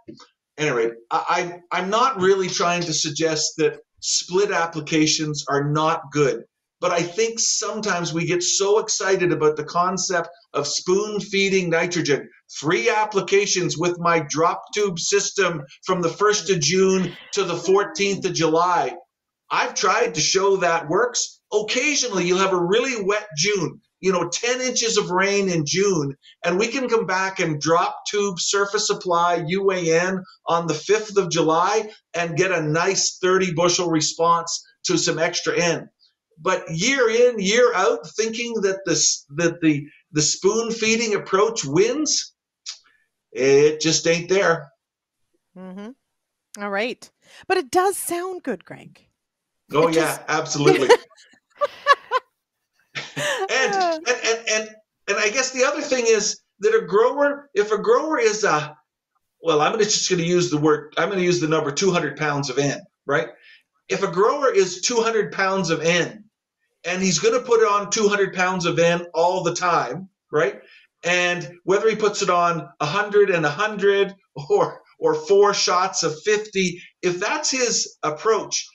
Speaker 3: Anyway, I, I I'm not really trying to suggest that split applications are not good, but I think sometimes we get so excited about the concept of spoon feeding nitrogen, three applications with my drop tube system from the 1st of June to the 14th of July. I've tried to show that works. Occasionally, you'll have a really wet June you know 10 inches of rain in June and we can come back and drop tube surface supply UAN on the 5th of July and get a nice 30 bushel response to some extra N. But year in year out thinking that this that the the spoon feeding approach wins it just ain't there.
Speaker 1: Mm-hmm. All right. But it does sound good, Greg.
Speaker 3: Oh it yeah, just... absolutely. and, and, and, and, I guess the other thing is that a grower, if a grower is a, well, I'm just going to use the word, I'm going to use the number 200 pounds of N, right? If a grower is 200 pounds of N and he's going to put on 200 pounds of N all the time, right? And whether he puts it on 100 and 100 or or four shots of 50, if that's his approach,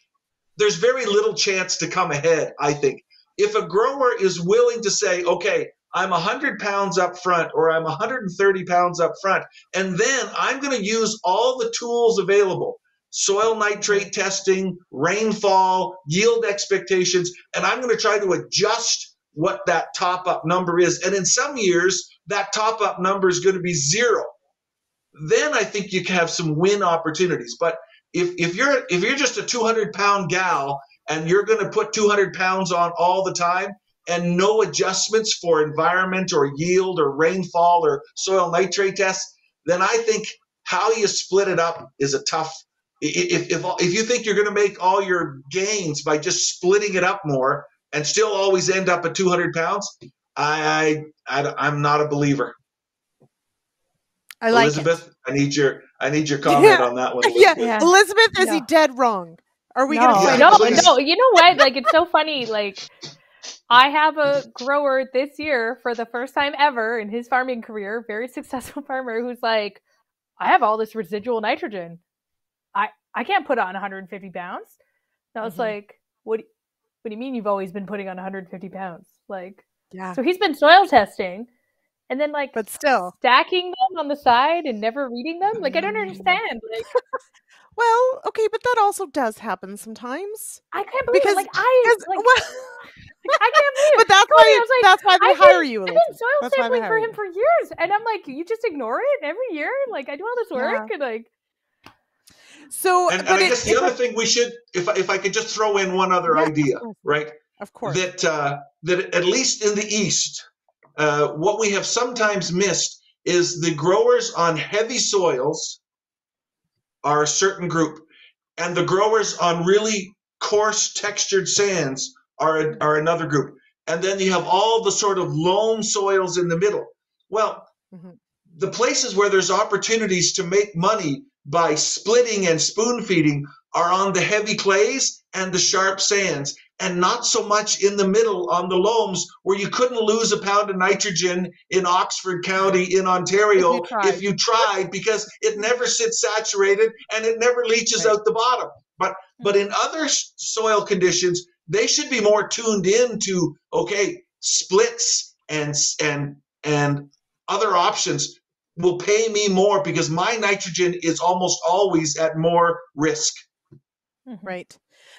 Speaker 3: there's very little chance to come ahead, I think if a grower is willing to say, okay, I'm 100 pounds up front or I'm 130 pounds up front, and then I'm going to use all the tools available soil nitrate testing, rainfall, yield expectations, and I'm going to try to adjust what that top up number is. And in some years, that top up number is going to be zero. Then I think you can have some win opportunities. But if, if you're if you're just a 200 pound gal and you're going to put 200 pounds on all the time and no adjustments for environment or yield or rainfall or soil nitrate tests, then I think how you split it up is a tough. If, if, if you think you're going to make all your gains by just splitting it up more and still always end up at 200 pounds, I, I, I am not a believer.
Speaker 1: I like
Speaker 3: Elizabeth.
Speaker 1: It.
Speaker 3: I need your I need your comment
Speaker 1: Yeah.
Speaker 3: on that one.
Speaker 1: Yeah.
Speaker 3: Elizabeth.
Speaker 2: Yeah.
Speaker 1: Elizabeth, is
Speaker 2: No.
Speaker 1: he dead wrong? Are we
Speaker 2: no,
Speaker 1: gonna say
Speaker 3: Yeah,
Speaker 2: no,
Speaker 3: please.
Speaker 2: no. You know what? Like it's so funny. Like I have a grower this year for the first time ever in his farming career, very successful farmer who's like, I have all this residual nitrogen. I I can't put on 150 pounds. And I was
Speaker 1: Mhm.
Speaker 2: like, what? What do you mean you've always been putting on 150 pounds? Like,
Speaker 1: Yeah.
Speaker 2: so he's been soil testing, and then like
Speaker 1: But still.
Speaker 2: stacking them on the side and never reading them. Like I don't understand. Like
Speaker 1: Well, okay, but that also does happen sometimes.
Speaker 2: I can't believe
Speaker 1: Because-
Speaker 2: it. Like I
Speaker 1: because-
Speaker 2: like,
Speaker 1: well-
Speaker 2: I can't believe it.
Speaker 1: But that's
Speaker 2: Cody,
Speaker 1: why
Speaker 2: like,
Speaker 1: that's why they
Speaker 2: I've
Speaker 1: hire
Speaker 2: been-
Speaker 1: you,
Speaker 2: I've been soil
Speaker 1: That's
Speaker 2: sampling for him
Speaker 1: you.
Speaker 2: for years, and I'm like, you just ignore it every year. Like I do all this
Speaker 1: Yeah.
Speaker 2: work, and like,
Speaker 1: So,
Speaker 3: And, and
Speaker 1: but
Speaker 3: I
Speaker 1: it-
Speaker 3: guess the
Speaker 1: it-
Speaker 3: other thing we should, if I, if I could just throw in one other
Speaker 1: Yeah,
Speaker 3: idea,
Speaker 1: course.
Speaker 3: right?
Speaker 1: of course.
Speaker 3: that uh, that at least in the east, uh, what we have sometimes missed is the growers on heavy soils are a certain group, and the growers on really coarse textured sands are are another group, and then you have all the sort of loam soils in the middle. Well,
Speaker 1: Mhm.
Speaker 3: the places where there's opportunities to make money by splitting and spoon feeding are on the heavy clays and the sharp sands and not so much in the middle on the loams where you couldn't lose a pound of nitrogen in Oxford County in Ontario
Speaker 1: tried.
Speaker 3: if you tried because it never sits saturated and it never leaches
Speaker 1: Right.
Speaker 3: out the bottom. But hmm. but in other soil conditions, they should be more tuned in to okay splits and and and other options will pay me more because my nitrogen is almost always at more risk. Mm-hmm.
Speaker 1: Right.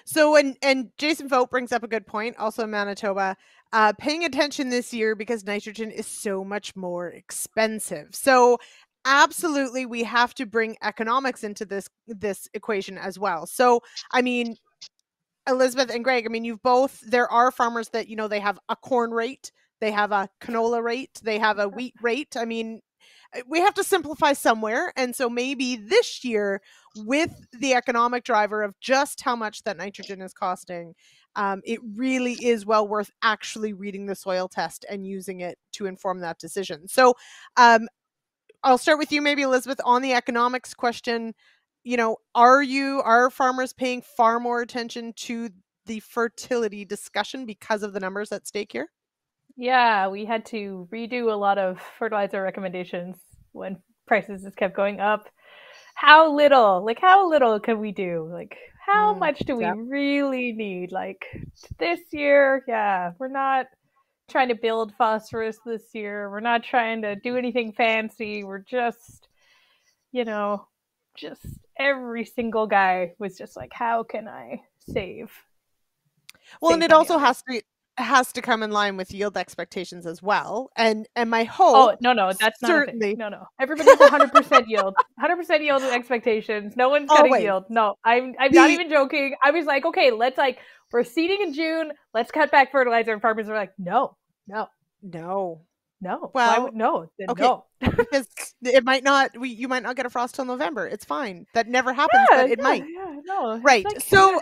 Speaker 1: So and and Jason Vogt brings up a good point, also in Manitoba. Uh, paying attention this year because nitrogen is so much more expensive. So absolutely we have to bring economics into this this equation as well. So I mean Elizabeth and Greg, I mean you've both there are farmers that you know they have a corn rate, they have a canola rate, they have a wheat rate. I mean we have to simplify somewhere and so maybe this year with the economic driver of just how much that nitrogen is costing, um, it really is well worth actually reading the soil test and using it to inform that decision. So, um, I'll start with you, maybe Elizabeth, on the economics question. You know, are you are farmers paying far more attention to the fertility discussion because of the numbers at stake here?
Speaker 2: Yeah, we had to redo a lot of fertilizer recommendations when prices just kept going up. How little? Like how little can we do? Like how
Speaker 1: Mm,
Speaker 2: much do we
Speaker 1: yeah.
Speaker 2: really need? Like this year, yeah, we're not trying to build phosphorus this year. We're not trying to do anything fancy. We're just, you know, just every single guy was just like, how can I save?
Speaker 1: Well, and it also has to has to come in line with yield expectations as well. And and my oh, hope
Speaker 2: Oh no, no, that's
Speaker 1: certainly.
Speaker 2: No, no. Everybody's 100 percent yield, 100 percent yield expectations. No one's cutting
Speaker 1: Always.
Speaker 2: yield. No, I'm I'm not even joking. I was like, okay, let's like we're seeding in June. Let's cut back fertilizer, and farmers are like, no, no,
Speaker 1: no,
Speaker 2: no.
Speaker 1: Well,
Speaker 2: would no?
Speaker 1: Okay.
Speaker 2: no.
Speaker 1: because it might not we you might not get a frost till November. It's fine. That never happens,
Speaker 2: yeah,
Speaker 1: but it
Speaker 2: yeah,
Speaker 1: might.
Speaker 2: Yeah, no.
Speaker 1: Right.
Speaker 2: like-
Speaker 1: So-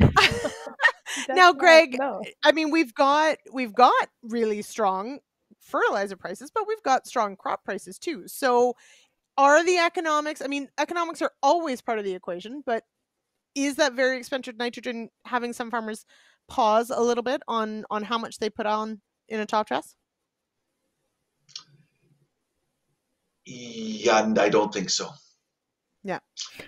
Speaker 2: That's
Speaker 1: now, Greg,
Speaker 2: no.
Speaker 1: I mean, we've got we've got really strong fertilizer prices, but we've got strong crop prices too. So, are the economics? I mean, economics are always part of the equation, but is that very expensive nitrogen having some farmers pause a little bit on on how much they put on in a top dress?
Speaker 3: Yeah, I don't think so.
Speaker 1: Yeah.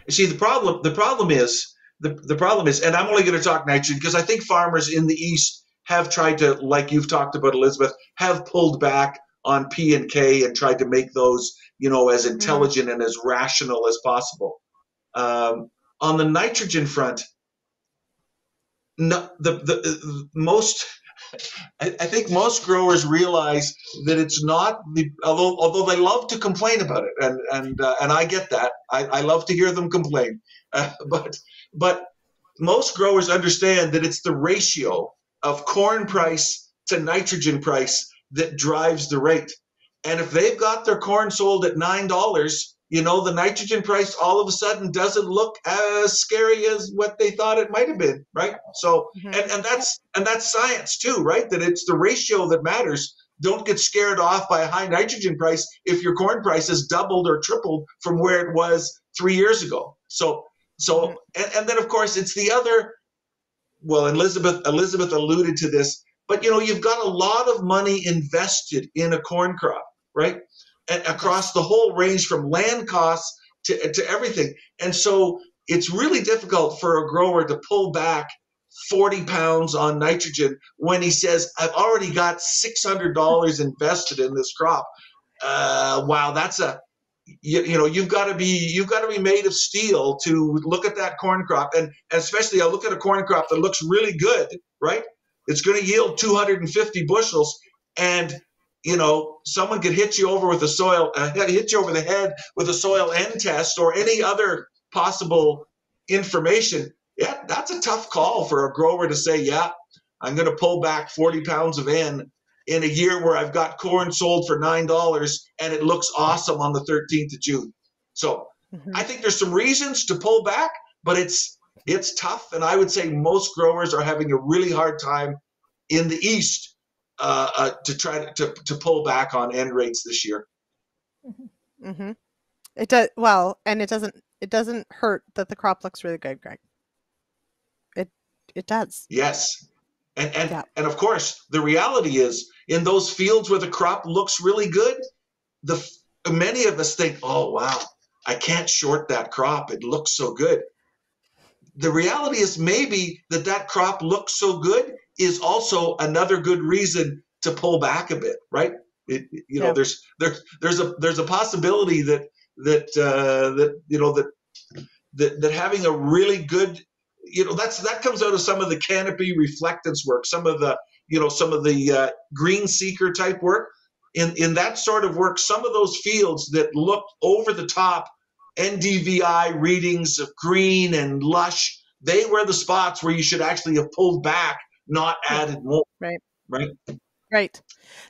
Speaker 3: You see, the problem the problem is the the problem is, and I'm only going to talk nitrogen because I think farmers in the east have tried to, like you've talked about, Elizabeth, have pulled back on P and K and tried to make those, you know, as intelligent and as rational as possible. Um, on the nitrogen front, no, the, the, the most I, I, think most growers realize that it's not the although although they love to complain about it and and uh, and I get that. I, I love to hear them complain. Uh, but but most growers understand that it's the ratio of corn price to nitrogen price that drives the rate and if they've got their corn sold at nine dollars you know, the nitrogen price all of a sudden doesn't look as scary as what they thought it might have been, right? So, mm-hmm. and, and that's and that's science too, right? That it's the ratio that matters. Don't get scared off by a high nitrogen price if your corn price has doubled or tripled from where it was three years ago. So, so, mm-hmm. and, and then of course it's the other. Well, Elizabeth Elizabeth alluded to this, but you know, you've got a lot of money invested in a corn crop, right? across the whole range from land costs to, to everything. And so it's really difficult for a grower to pull back 40 pounds on nitrogen when he says, I've already got $600 invested in this crop. Uh, wow, that's a, you, you, know you've got to be you've got to be made of steel to look at that corn crop. And, especially i look at a corn crop that looks really good right? It's going to yield 250 bushels. And you know, someone could hit you over with a soil, uh, hit you over the head with a soil N test or any other possible information. Yeah, that's a tough call for a grower to say, yeah, I'm going to pull back 40 pounds of N in a year where I've got corn sold for $9 and it looks awesome on the 13th of June. So mm-hmm. I think there's some reasons to pull back, but it's it's tough. And I would say most growers are having a really hard time in the East uh, uh, to try to, to, to pull back on N rates this year.
Speaker 1: Mm-hmm. mm-hmm. It does well, and it doesn't it doesn't hurt that the crop looks really good, Greg. It it does.
Speaker 3: Yes, and and yeah. and of course the reality is in those fields where the crop looks really good, the many of us think, oh wow, I can't short that crop. It looks so good. The reality is maybe that that crop looks so good is also another good reason to pull back a bit, right? It, you know, there's there's there's a there's a possibility that that uh, that you know that that that having a really good you know that's that comes out of some of the canopy reflectance work, some of the you know some of the uh, GreenSeeker type work. In in that sort of work, some of those fields that look over the top NDVI readings of green and lush, they were the spots where you should actually have pulled back not added more.
Speaker 1: Right.
Speaker 3: Right.
Speaker 1: Right.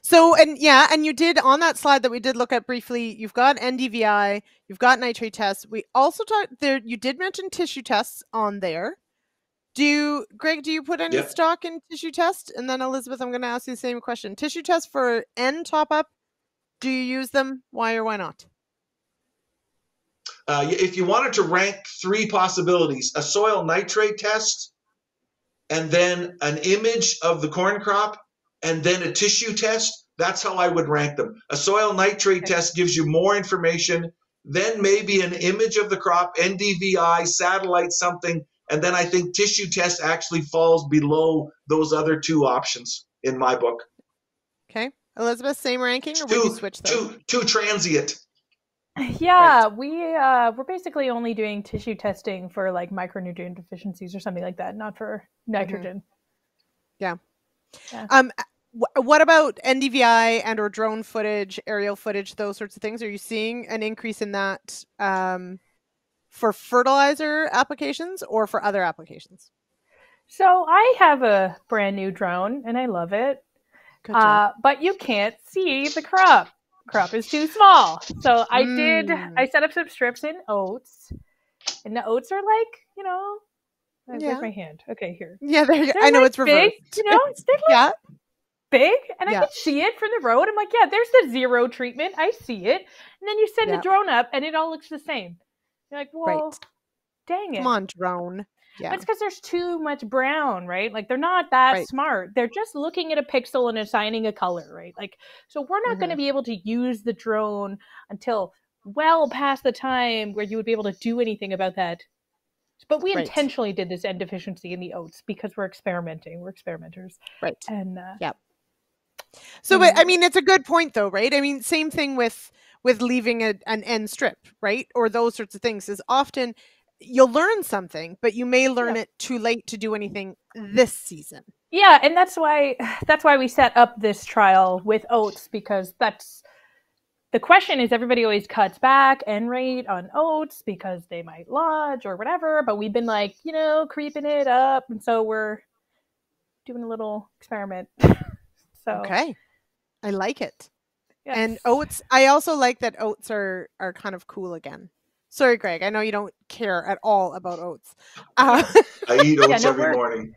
Speaker 1: So, and yeah, and you did on that slide that we did look at briefly, you've got NDVI, you've got nitrate tests. We also talked there, you did mention tissue tests on there. Do you, Greg, do you put any yep. stock in tissue test? And then Elizabeth, I'm going to ask you the same question. Tissue test for N top up, do you use them? Why or why not?
Speaker 3: Uh, if you wanted to rank three possibilities, a soil nitrate test, and then an image of the corn crop and then a tissue test. That's how I would rank them. A soil nitrate test gives you more information, then maybe an image of the crop, NDVI, satellite something, and then I think tissue test actually falls below those other two options in my book.
Speaker 1: Okay. Elizabeth, same ranking or too, would you switch those?
Speaker 3: Too, too transient.
Speaker 2: Yeah, right. we uh, we're basically only doing tissue testing for like micronutrient deficiencies or something like that, not for mm-hmm. nitrogen.
Speaker 1: Mm-hmm. Yeah. yeah. Um, what about NDVI and or drone footage, aerial footage, those sorts of things? Are you seeing an increase in that um, for fertilizer applications or for other applications?
Speaker 2: So I have a brand new drone and I love it, uh, but you can't see the crop crop is too small. So I mm. did. I set up some strips in oats, and the oats are like you know. Yeah. Where's my hand? Okay, here.
Speaker 1: Yeah, there you go. I know like it's reversed.
Speaker 2: Big, you know, they're like yeah. big, and yeah. I can see it from the road. I'm like, yeah, there's the zero treatment. I see it, and then you send yeah. the drone up, and it all looks the same. You're like, well, right. dang it!
Speaker 1: Come on, drone.
Speaker 2: Yeah. It's because there's too much brown, right? Like they're not that right. smart. They're just looking at a pixel and assigning a color, right? Like, so we're not mm-hmm. going to be able to use the drone until well past the time where you would be able to do anything about that. But we right. intentionally did this N deficiency in the oats because we're experimenting. We're experimenters.
Speaker 1: Right.
Speaker 2: And, uh,
Speaker 1: yeah. So, but I mean, it's a good point though, right? I mean, same thing with with leaving a, an N strip, right? Or those sorts of things is often you'll learn something, but you may learn yeah. it too late to do anything mm-hmm. this season.
Speaker 2: Yeah, and that's why that's why we set up this trial with oats because that's the question is everybody always cuts back and rate on oats because they might lodge or whatever, but we've been like, you know, creeping it up and so we're doing a little experiment. so
Speaker 1: Okay. I like it. Yes. And oats I also like that oats are are kind of cool again. Sorry, Greg. I know you don't care at all about oats.
Speaker 3: Uh, I eat oats yeah, no, every morning.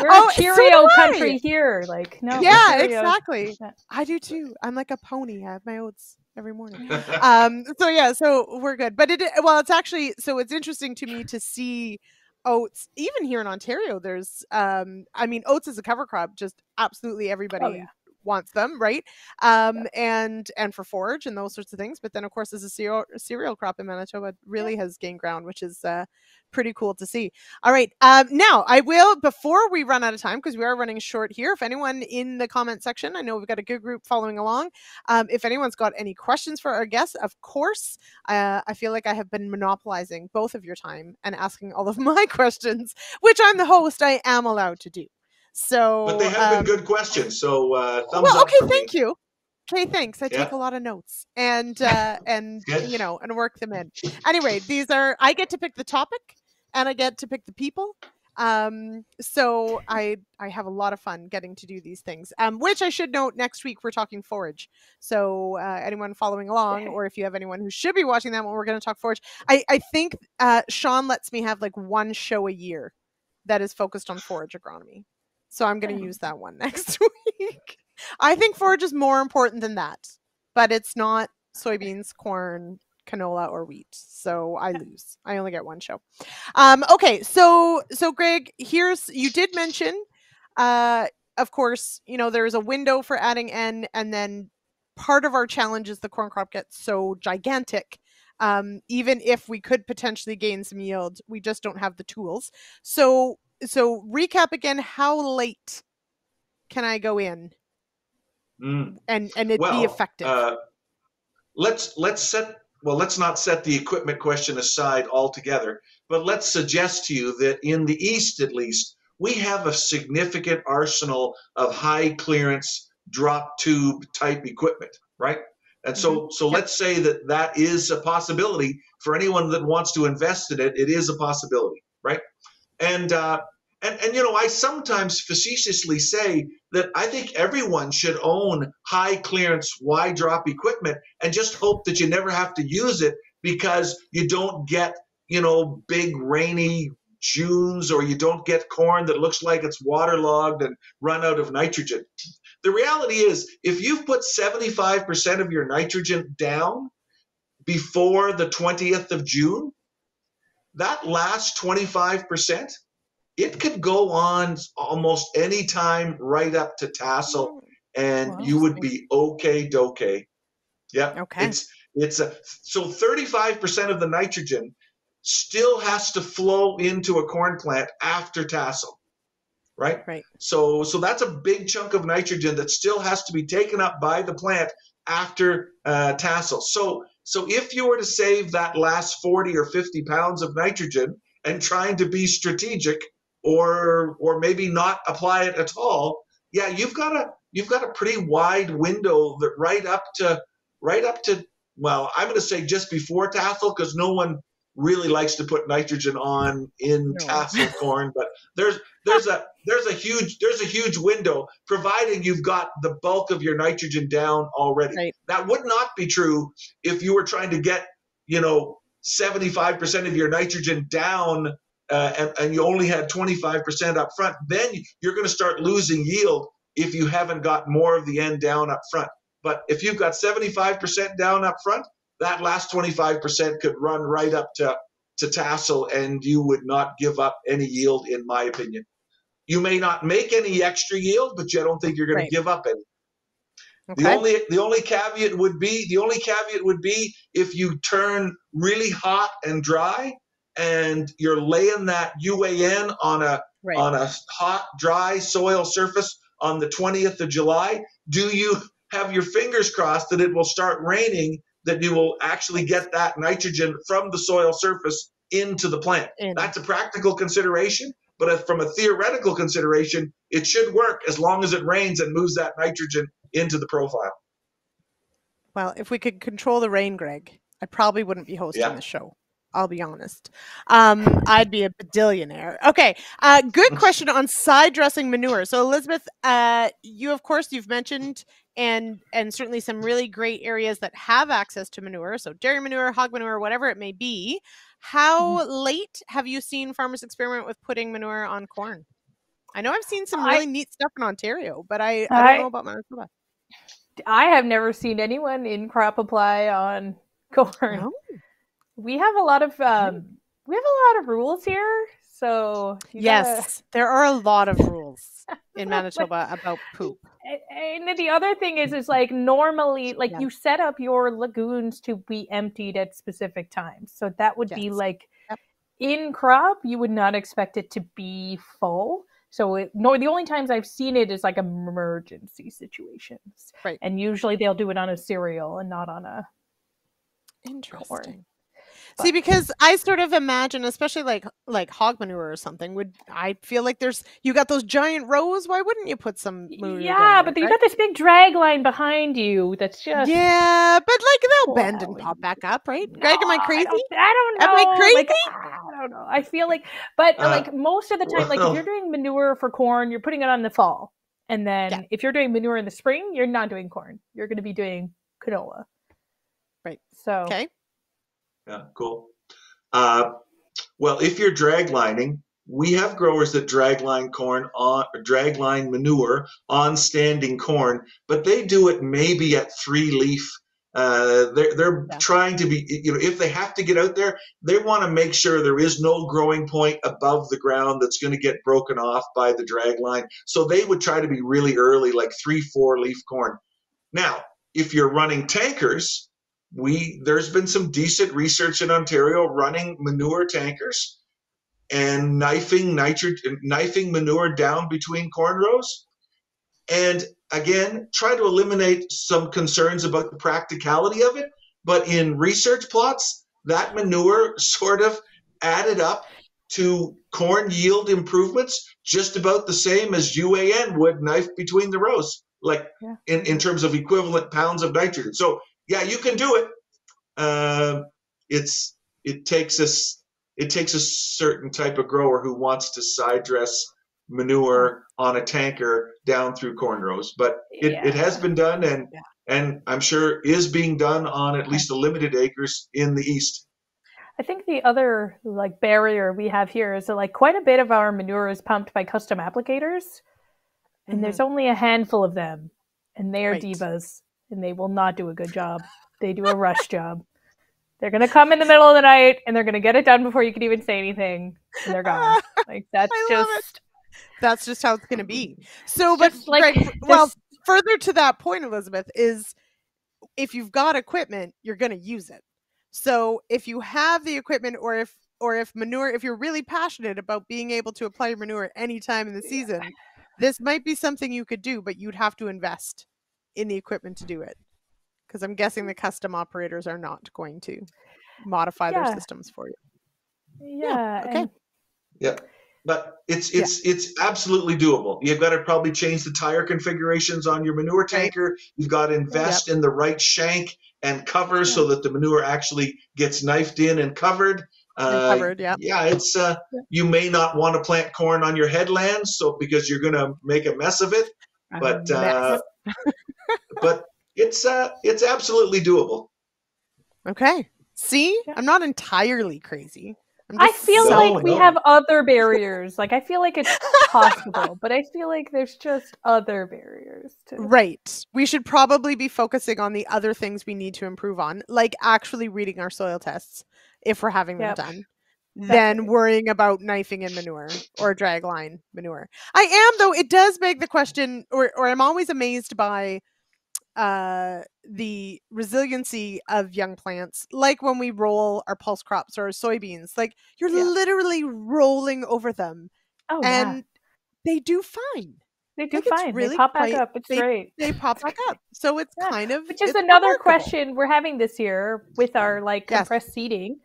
Speaker 2: We're oh, a Cheerio so country here. Like, no.
Speaker 1: Yeah, exactly. I do too. I'm like a pony. I have my oats every morning. um, so yeah, so we're good. But it well, it's actually so it's interesting to me to see oats even here in Ontario. There's um, I mean, oats is a cover crop. Just absolutely everybody oh, yeah wants them, right? Um, yeah. and and for forage and those sorts of things. But then, of course, as a cereal, cereal crop in Manitoba, really yeah. has gained ground, which is uh, pretty cool to see. All right, um, now I will before we run out of time because we are running short here. If anyone in the comment section, I know we've got a good group following along. Um, if anyone's got any questions for our guests, of course, uh, I feel like I have been monopolizing both of your time and asking all of my questions, which I'm the host. I am allowed to do. So,
Speaker 3: but they have um, been good questions. So, uh, thumbs
Speaker 1: well,
Speaker 3: okay,
Speaker 1: thank me. you. Okay, thanks. I yeah. take a lot of notes and uh, and you know and work them in. Anyway, these are I get to pick the topic and I get to pick the people. Um, so I I have a lot of fun getting to do these things. Um, which I should note next week we're talking forage. So uh, anyone following along, or if you have anyone who should be watching that when we're going to talk forage, I I think uh, Sean lets me have like one show a year that is focused on forage agronomy. So I'm going to use that one next week. I think forage is more important than that, but it's not soybeans, corn, canola, or wheat. So I lose. I only get one show. Um, okay, so so Greg, here's you did mention, uh, of course, you know there is a window for adding N, and then part of our challenge is the corn crop gets so gigantic. Um, even if we could potentially gain some yield, we just don't have the tools. So so recap again how late can i go in? Mm. and and it well, be effective? uh,
Speaker 3: let's let's set well let's not set the equipment question aside altogether but let's suggest to you that in the east at least we have a significant arsenal of high clearance drop tube type equipment right? And so mm-hmm. so let's say that that is a possibility. For anyone that wants to invest in it it is a possibility and uh, and and you know, I sometimes facetiously say that I think everyone should own high clearance wide drop equipment and just hope that you never have to use it because you don't get you know big rainy Junes or you don't get corn that looks like it's waterlogged and run out of nitrogen. The reality is, if you've put 75% of your nitrogen down before the 20th of June, that last 25%, it could go on almost any time right up to tassel, oh, and you would be okay dokay. Yep.
Speaker 1: Okay.
Speaker 3: It's it's a so 35% of the nitrogen still has to flow into a corn plant after tassel. Right?
Speaker 1: Right.
Speaker 3: So so that's a big chunk of nitrogen that still has to be taken up by the plant after uh, tassel. So so if you were to save that last 40 or 50 pounds of nitrogen and trying to be strategic, or or maybe not apply it at all yeah you've got a you've got a pretty wide window that right up to right up to well i'm going to say just before tassel because no one really likes to put nitrogen on in no. tassel corn but there's there's a there's a huge there's a huge window providing you've got the bulk of your nitrogen down already right. that would not be true if you were trying to get you know 75% of your nitrogen down uh, and, and you only had 25% up front, then you're going to start losing yield if you haven't got more of the N down up front. But if you've got 75% down up front, that last 25% could run right up to, to tassel and you would not give up any yield, in my opinion. You may not make any extra yield, but you don't think you're going right. to give up any. Okay. The only the only caveat would be the only caveat would be if you turn really hot and dry and you're laying that UAN on a right. on a hot, dry soil surface on the 20th of July, do you have your fingers crossed that it will start raining, that you will actually get that nitrogen from the soil surface into the plant.
Speaker 1: In.
Speaker 3: That's a practical consideration, but from a theoretical consideration, it should work as long as it rains and moves that nitrogen into the profile.
Speaker 1: Well, if we could control the rain, Greg, I probably wouldn't be hosting
Speaker 3: Yeah.
Speaker 1: the show. I'll be honest. Um, I'd be a billionaire. Okay. Uh, good question on side dressing manure. So Elizabeth, uh, you of course you've mentioned and and certainly some really great areas that have access to manure. So dairy manure, hog manure, whatever it may be. How late have you seen farmers experiment with putting manure on corn? I know I've seen some
Speaker 2: I-
Speaker 1: really neat stuff in Ontario, but I, I don't know about Manitoba.
Speaker 2: I have never seen anyone in crop apply on corn.
Speaker 1: No?
Speaker 2: We have a lot of um, we have a lot of rules here, so you gotta-
Speaker 1: Yes, there are a lot of rules in Manitoba about poop.
Speaker 2: And and the other thing is, is like normally, like
Speaker 1: Yeah.
Speaker 2: you set up your lagoons to be emptied at specific times. So that would be like
Speaker 1: Yep.
Speaker 2: in crop, you would not expect it to be full. So it, no, the only times I've seen it is like emergency situations,
Speaker 1: Right.
Speaker 2: and usually they'll do it on a cereal and not on a.
Speaker 1: Interesting. See, because I sort of imagine, especially like like hog manure or something, would I feel like there's you got those giant rows? Why wouldn't you put some manure?
Speaker 2: yeah, but
Speaker 1: there,
Speaker 2: you
Speaker 1: right?
Speaker 2: got this big drag line behind you that's just
Speaker 1: yeah, but like they'll bend and pop back up, right? Greg, am I
Speaker 2: No,
Speaker 1: crazy?
Speaker 2: don't, I don't know.
Speaker 1: Am I
Speaker 2: Like,
Speaker 1: crazy?
Speaker 2: I don't know. I feel like, but
Speaker 3: Uh,
Speaker 2: like most of the time, like if you're doing manure for corn, you're putting it on the fall, and then
Speaker 1: Yeah.
Speaker 2: if you're doing manure in the spring, you're not doing corn. You're going to be doing canola.
Speaker 1: Right.
Speaker 2: So
Speaker 1: Okay.
Speaker 3: Yeah, cool. Uh, well, if you're drag lining, we have growers that drag line corn on drag line manure on standing corn, but they do it maybe at three leaf. Uh, they're they're
Speaker 1: Yeah.
Speaker 3: trying to be you know if they have to get out there, they want to make sure there is no growing point above the ground that's going to get broken off by the drag line. So they would try to be really early, like three four leaf corn. Now, if you're running tankers, we there's been some decent research in Ontario running manure tankers and knifing nitrogen knifing manure down between corn rows and again try to eliminate some concerns about the practicality of it but in research plots that manure sort of added up to corn yield improvements just about the same as UAN would knife between the rows like
Speaker 2: Yeah.
Speaker 3: in, in terms of equivalent pounds of nitrogen so yeah, you can do it. Uh, it's it takes us it takes a certain type of grower who wants to side dress manure on a tanker down through corn rows, but it, it has been done and
Speaker 1: Yeah.
Speaker 3: and I'm sure is being done on at least a limited acres in the east.
Speaker 2: I think the other like barrier we have here is that like quite a bit of our manure is pumped by custom applicators, and there's only a handful of them, and they are
Speaker 1: Mm-hmm. Right.
Speaker 2: divas, and they will not do a good job. They do a rush job. They're gonna come in the middle of the night, and they're gonna get it done before you can even say anything, and they're gone. Ah, like that's
Speaker 1: I love it.
Speaker 2: just
Speaker 1: That's just how it's going to be. So, but
Speaker 2: like
Speaker 1: Greg, well, further to that point, Elizabeth, is if you've got equipment, you're going to use it. So, if you have the equipment, or if or if manure, if you're really passionate about being able to apply your manure any time in the season, this might be something you could do, but you'd have to invest in the equipment to do it. Because I'm guessing the custom operators are not going to modify their systems for you.
Speaker 2: yeah.
Speaker 1: okay.
Speaker 2: and-
Speaker 3: Yeah. But it's it's it's absolutely doable. You've got to probably change the tire configurations on your manure tanker. You've got to invest in the right shank and cover so that the manure actually gets knifed in and covered. Uh,
Speaker 1: covered, yeah.
Speaker 3: Yeah, it's uh, you may not want to plant corn on your headlands, so because you're going to make a mess of it. But
Speaker 1: A
Speaker 3: uh,
Speaker 1: mess.
Speaker 3: But it's uh, it's absolutely doable.
Speaker 1: Okay. See,
Speaker 2: Yeah.
Speaker 1: I'm not entirely crazy. I'm
Speaker 2: I
Speaker 1: just
Speaker 2: feel
Speaker 3: No,
Speaker 2: like we
Speaker 3: no.
Speaker 2: have other barriers. Like I feel like it's possible, but I feel like there's just other barriers to
Speaker 1: right. We should probably be focusing on the other things we need to improve on, like actually reading our soil tests if we're having them
Speaker 2: Yep.
Speaker 1: done. Than worrying about knifing in manure or drag line manure. I am though. It does beg the question, or or I'm always amazed by uh the resiliency of young plants like when we roll our pulse crops or our soybeans like you're
Speaker 2: Yeah.
Speaker 1: literally rolling over them
Speaker 2: Oh yeah,
Speaker 1: and they do fine.
Speaker 2: they do
Speaker 1: like,
Speaker 2: fine.
Speaker 1: really
Speaker 2: they pop
Speaker 1: quite-
Speaker 2: back up. It's
Speaker 1: they-
Speaker 2: great.
Speaker 1: They pop back up. So it's
Speaker 2: Yeah,
Speaker 1: kind of
Speaker 2: Which is another
Speaker 1: remarkable.
Speaker 2: question we're having this year with our like
Speaker 1: Yes.
Speaker 2: compressed seeding.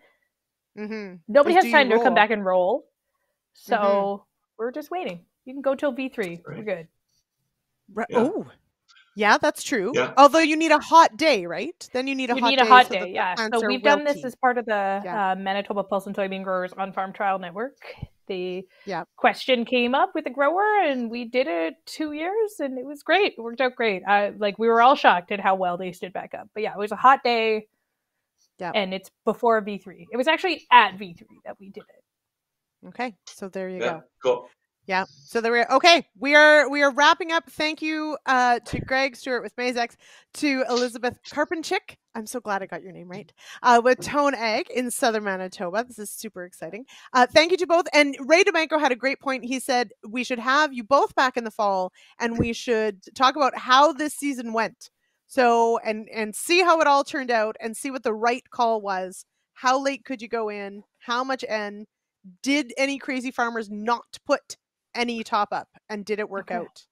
Speaker 1: Mm-hmm.
Speaker 2: Nobody has time
Speaker 1: your
Speaker 2: to come back and roll. So
Speaker 1: Mhm.
Speaker 2: we're just waiting. You can go till V3. We're good.
Speaker 1: Right.
Speaker 3: Yeah.
Speaker 1: Oh, yeah, that's true.
Speaker 3: Yeah.
Speaker 1: Although you need a hot day, right? Then you need a
Speaker 2: you
Speaker 1: hot
Speaker 2: need
Speaker 1: day.
Speaker 2: a hot
Speaker 1: so
Speaker 2: day, yeah. So we've done this
Speaker 1: wilty.
Speaker 2: as part of the
Speaker 1: Yeah.
Speaker 2: uh, Manitoba Pulse and Soybean Growers on Farm Trial Network. The
Speaker 1: Yeah.
Speaker 2: question came up with the grower, and we did it two years, and it was great. It worked out great. I, like we were all shocked at how well they stood back up. But yeah, it was a hot day.
Speaker 1: Yeah.
Speaker 2: And it's before V3. It was actually at V3 that we did it.
Speaker 1: Okay, so there you
Speaker 3: Yeah,
Speaker 1: go.
Speaker 3: cool.
Speaker 1: Yeah. So there we are. Okay, we are we are wrapping up. Thank you uh, to Greg Stewart with Maizex, to Elizabeth Karpinchick. I'm so glad I got your name right. Uh, with Tone Ag in Southern Manitoba. This is super exciting. Uh, thank you to both. And Ray Domenko had a great point. He said we should have you both back in the fall, and we should talk about how this season went. So and and see how it all turned out, and see what the right call was. How late could you go in? How much N? Did any crazy farmers not put any top up and did it work
Speaker 2: Okay.
Speaker 1: out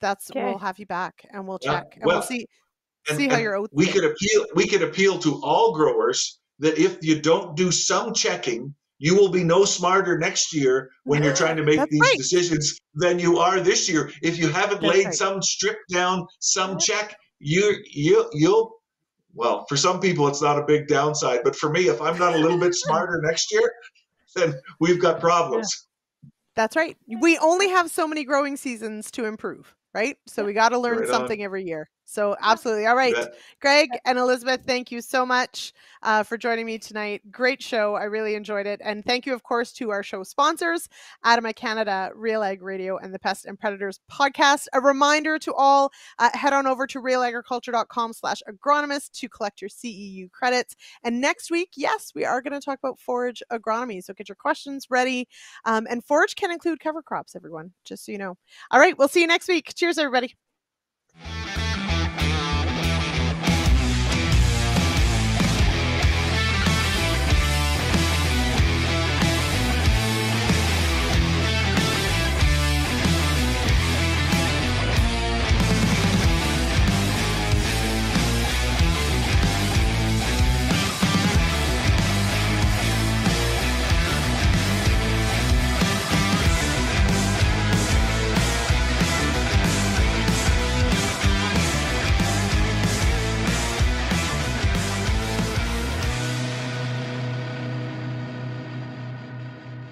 Speaker 1: that's
Speaker 2: Okay.
Speaker 1: we'll have you back and we'll
Speaker 3: Yeah,
Speaker 1: check and we'll
Speaker 3: well,
Speaker 1: see
Speaker 3: And-
Speaker 1: see how
Speaker 3: and
Speaker 1: your oats
Speaker 3: we
Speaker 1: did.
Speaker 3: could appeal we could appeal to all growers that if you don't do some checking you will be no smarter next year when you're trying to make
Speaker 1: That's
Speaker 3: these
Speaker 1: right.
Speaker 3: decisions than you are this year if you haven't
Speaker 1: That's
Speaker 3: laid
Speaker 1: right.
Speaker 3: some strip down some
Speaker 2: Yeah.
Speaker 3: check you you you'll well for some people it's not a big downside but for me if i'm not a little bit smarter next year then we've got problems.
Speaker 1: That's right. We only have so many growing seasons to improve right? So we got to learn
Speaker 3: Right on.
Speaker 1: something every year so absolutely all right greg and elizabeth thank you so much uh, for joining me tonight great show i really enjoyed it and thank you of course to our show sponsors Adama Canada, RealAg Radio, and the Pest and Predators podcast. A reminder to all, uh, head on over to realagriculture.com slash agronomist to collect your CEU credits. And next week, yes, we are going to talk about forage agronomy. So get your questions ready. Um, and forage can include cover crops, everyone, just so you know. All right, we'll see you next week. Cheers, everybody.